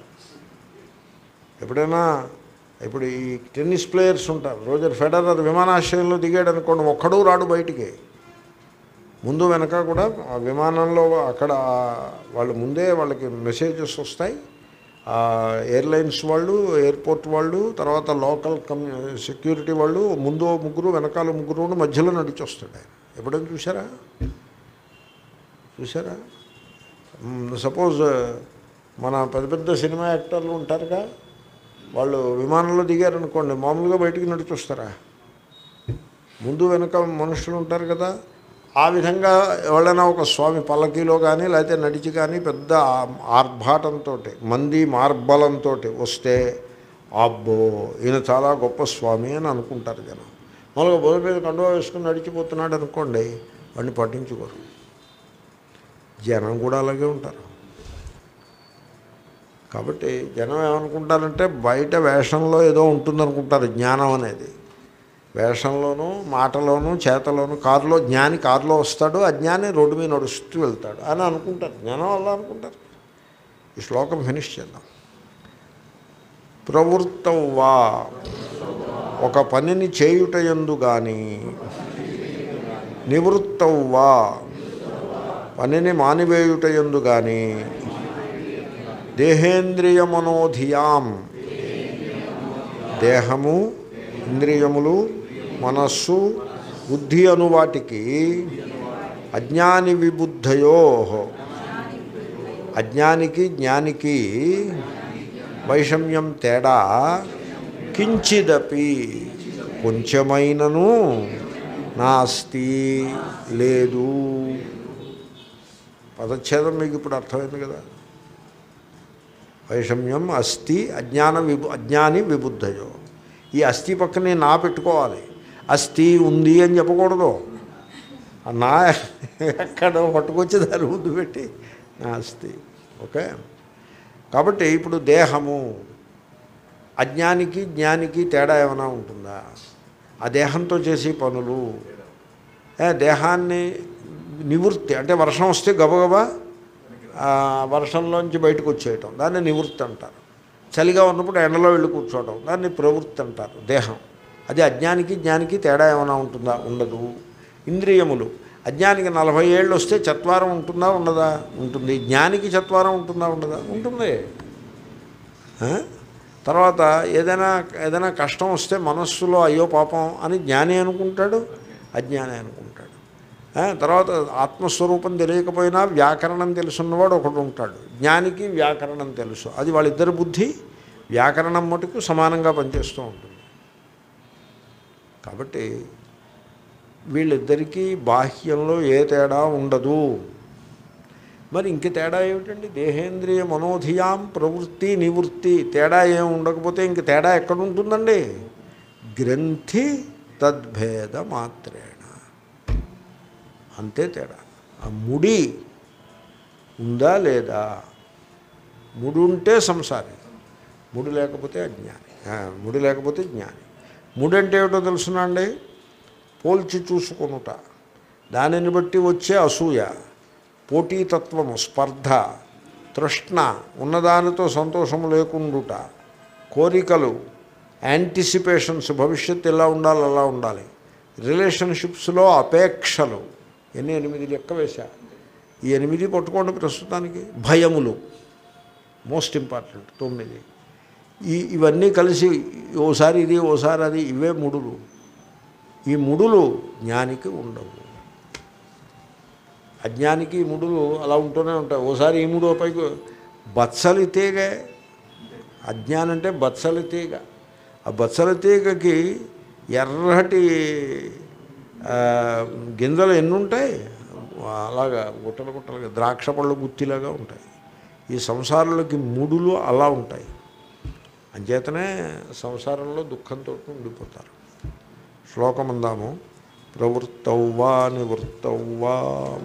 ఎప్పుడైనా ఇప్పుడు ఈ టెన్నిస్ ప్లేయర్స్ ఉంటారు. రోజర్ ఫెడరర్ విమానాశ్రయంలో దిగాడు అనుకోండి ఒక్కడూ రాడు బయటికి. ముందు వెనక కూడా ఆ విమానంలో అక్కడ వాళ్ళు ముందే వాళ్ళకి మెసేజెస్ వస్తాయి. ఆ ఎయిర్లైన్స్ వాళ్ళు ఎయిర్పోర్ట్ వాళ్ళు తర్వాత లోకల్ కమ్యూ సెక్యూరిటీ వాళ్ళు ముందు ముగ్గురు వెనకాల ముగ్గురు మధ్యలో నడిచొస్తాడు ఆయన. ఎప్పుడైనా చూసారా చూసారా సపోజ్ మన పెద్ద పెద్ద సినిమా యాక్టర్లు ఉంటారుగా వాళ్ళు విమానంలో దిగారనుకోండి మామూలుగా బయటికి నడిచొస్తారా ముందు వెనక మనుషులు ఉంటారు కదా ఆ విధంగా ఎవరైనా ఒక స్వామి పల్లకీలో కానీ లేకపోతే నడిచి కానీ పెద్ద ఆర్భాటంతో మంది మార్బలంతో వస్తే అబ్బో ఈయన చాలా గొప్ప స్వామి అని అనుకుంటారు జనం. మామూలుగా బుధ మీద కండువా వేసుకుని నడిచిపోతున్నాడు అనుకోండి వాడిని పట్టించుకోరు. జనం కూడా అలాగే ఉంటారు. కాబట్టి జనం ఏమనుకుంటారంటే బయట వేషంలో ఏదో ఉంటుందనుకుంటారు జ్ఞానం అనేది. వేషంలోనూ మాటలోనూ చేతలోనూ కారులో జ్ఞాని కారులో వస్తాడు అజ్ఞాని రోడ్డు మీద నడుస్తూ వెళ్తాడు అని అనుకుంటారు. జ్ఞానం అలా అనుకుంటారు. ఈ శ్లోకం ఫినిష్ చేద్దాం. ప్రవృత్తం వా ఒక పనిని చేయుటయందు కానీ నివృత్తం వా పనిని మానివేయుటయందు కానీ దేహేంద్రియమనోధియాం. దేహము ఇంద్రియములు మనస్సు బుద్ధి అను వాటికి అజ్ఞాని విబుద్ధయో. అజ్ఞానికి జ్ఞానికి వైషమ్యం తేడా కించిదపి. కొంచెమైనను నాస్తి లేదు. పదచ్ఛేదం మీకు ఇప్పుడు అర్థమైంది కదా. వైషమ్యం అస్థి అజ్ఞాన విబు అజ్ఞాని విబుద్ధయో. ఈ అస్థి పక్కనే నా పెట్టుకోవాలి. అస్థి ఉంది అని చెప్పకూడదు. నా ఎక్కడ పట్టుకొచ్చి దాని ముందు పెట్టి నా అస్థి. ఓకే? కాబట్టి ఇప్పుడు దేహము అజ్ఞానికి జ్ఞానికి తేడా ఏమైనా ఉంటుందా? ఆ దేహంతో చేసే పనులు. దేహాన్ని నివృత్తి అంటే వర్షం వస్తే గబగబా వర్షంలోంచి బయటకు వచ్చేయటం. దాన్ని నివృత్తి అంటారు. చలిగా ఉన్నప్పుడు ఎండలో వెళ్ళి కూర్చోవడం దాన్ని ప్రవృత్తి అంటారు. దేహం. అది అజ్ఞానికి జ్ఞానికి తేడా ఏమైనా ఉంటుందా? ఉండదు. ఇంద్రియములు. అజ్ఞానికి నలభై ఏళ్ళు వస్తే చత్వారం ఉంటుందా? ఉండదా? ఉంటుంది. జ్ఞానికి చత్వారం ఉంటుందా? ఉండదా? ఉంటుంది. తర్వాత ఏదైనా ఏదైనా కష్టం వస్తే మనస్సులో అయ్యో పాపం అని జ్ఞాని అనుకుంటాడు? అజ్ఞాని అనుకుంటాడు. తర్వాత ఆత్మస్వరూపం తెలియకపోయినా వ్యాకరణం తెలుసున్నవాడు ఒకడు ఉంటాడు. జ్ఞానికి వ్యాకరణం తెలుసు. అది వాళ్ళిద్దరి బుద్ధి వ్యాకరణం మటుకు సమానంగా పనిచేస్తూ ఉంటుంది. కాబట్టి వీళ్ళిద్దరికీ బాహ్యంలో ఏ తేడా ఉండదు. మరి ఇంక తేడా ఏమిటండి? దేహేంద్రియ మనోధియాం ప్రవృత్తి నివృత్తి. తేడా ఏం ఉండకపోతే ఇంక తేడా ఎక్కడ ఉంటుందండి? గ్రంథి తద్భేద మాత్రేణ. అంతే తేడా. ఆ ముడి ఉందా లేదా? ముడి ఉంటే సంసారి ముడి లేకపోతే అజ్ఞాని. ముడి లేకపోతే జ్ఞాని. ముడి అంటే ఏమిటో తెలుసునా అండి? పోల్చి చూసుకొనుట. దానిని బట్టి వచ్చే అసూయ పోటీతత్వము స్పర్ధ తృష్ణ ఉన్నదానితో సంతోషము లేకుండుట. కోరికలు యాంటిసిపేషన్స్ భవిష్యత్తు ఎలా ఉండాలి అలా ఉండాలి. రిలేషన్షిప్స్లో అపేక్షలు. ఎన్ని ఎనిమిది లెక్క వేశా. ఈ ఎనిమిది పట్టుకోండి ప్రస్తుతానికి. భయములు. Most important. తొమ్మిది. ఈ ఇవన్నీ కలిసి ఓసారి ఇది ఓసారి అది ఇవే ముడులు. ఈ ముడులు జ్ఞానికి ఉండవు. అజ్ఞానికి ఈ ముడులు అలా ఉంటూనే ఉంటాయి. ఓసారి ఈ ముడు పైకి బత్సలి తీగ. అజ్ఞానం అంటే బత్సలి తీగ. ఆ బత్సలి తీగకి ఎర్రటి గింజలు ఎన్ని ఉంటాయి? అలాగా గుట్టలు గుట్టలుగా ద్రాక్ష పళ్ళు గుత్తిలాగా ఉంటాయి. ఈ సంసారంలోకి ముడులు అలా ఉంటాయి. అంచేతనే సంసారంలో దుఃఖంతో ఉండిపోతారు. శ్లోకం అందాము. ప్రవృత్తౌవా వా నివృత్తౌ వా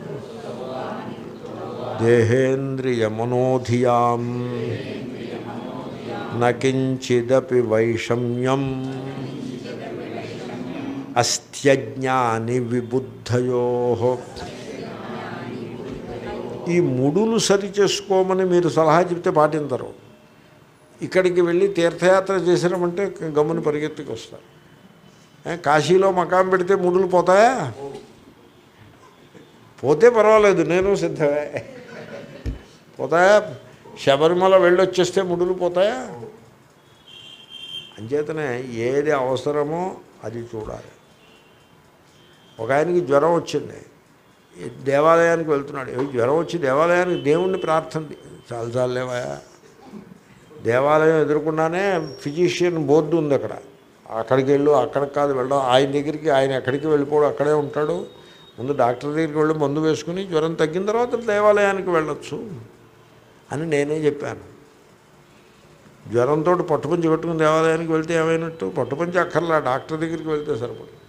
దేహేంద్రియమనోధియాం నకించిదపి వైషమ్యం. అస్త్యజ్ఞాని విబుద్ధయో. ఈ ముడులు సరి చేసుకోమని మీరు సలహా చెప్తే పాటించరు ఇక్కడికి వెళ్ళి తీర్థయాత్ర చేసినామంటే గమ్మున పరిగెత్తుకు వస్తారు కాశీలో మకాం పెడితే ముడులు పోతాయా? పోతే పర్వాలేదు నేను సిద్ధమే. పోతాయా? శబరిమల వెళ్ళొచ్చేస్తే ముడులు పోతాయా? అంచేతనే ఏది అవసరమో అది చూడాలి. ఒక ఆయనకి జ్వరం వచ్చింది. దేవాలయానికి వెళ్తున్నాడు. జ్వరం వచ్చి దేవాలయానికి దేవుణ్ణి ప్రార్థన చాలు చాలేవా దేవాలయం ఎదుర్కొన్నానే ఫిజిషియన్ బోర్డు ఉంది అక్కడ. అక్కడికి వెళ్ళు అక్కడికి కాదు వెళ్ళడం. ఆయన దగ్గరికి ఆయన ఎక్కడికి వెళ్ళిపోడు అక్కడే ఉంటాడు. ముందు డాక్టర్ దగ్గరికి వెళ్ళి మందు వేసుకుని జ్వరం తగ్గిన తర్వాత దేవాలయానికి వెళ్ళొచ్చు అని నేనే చెప్పాను. జ్వరంతో పట్టుపంచి కట్టుకుని దేవాలయానికి వెళ్తే ఏమైనట్టు? పట్టుపంచి అక్కర్లా డాక్టర్ దగ్గరికి వెళ్తే సరిపడు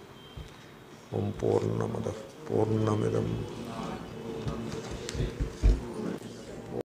ஓம் பூர்ணமத பூர்ணமிதம்.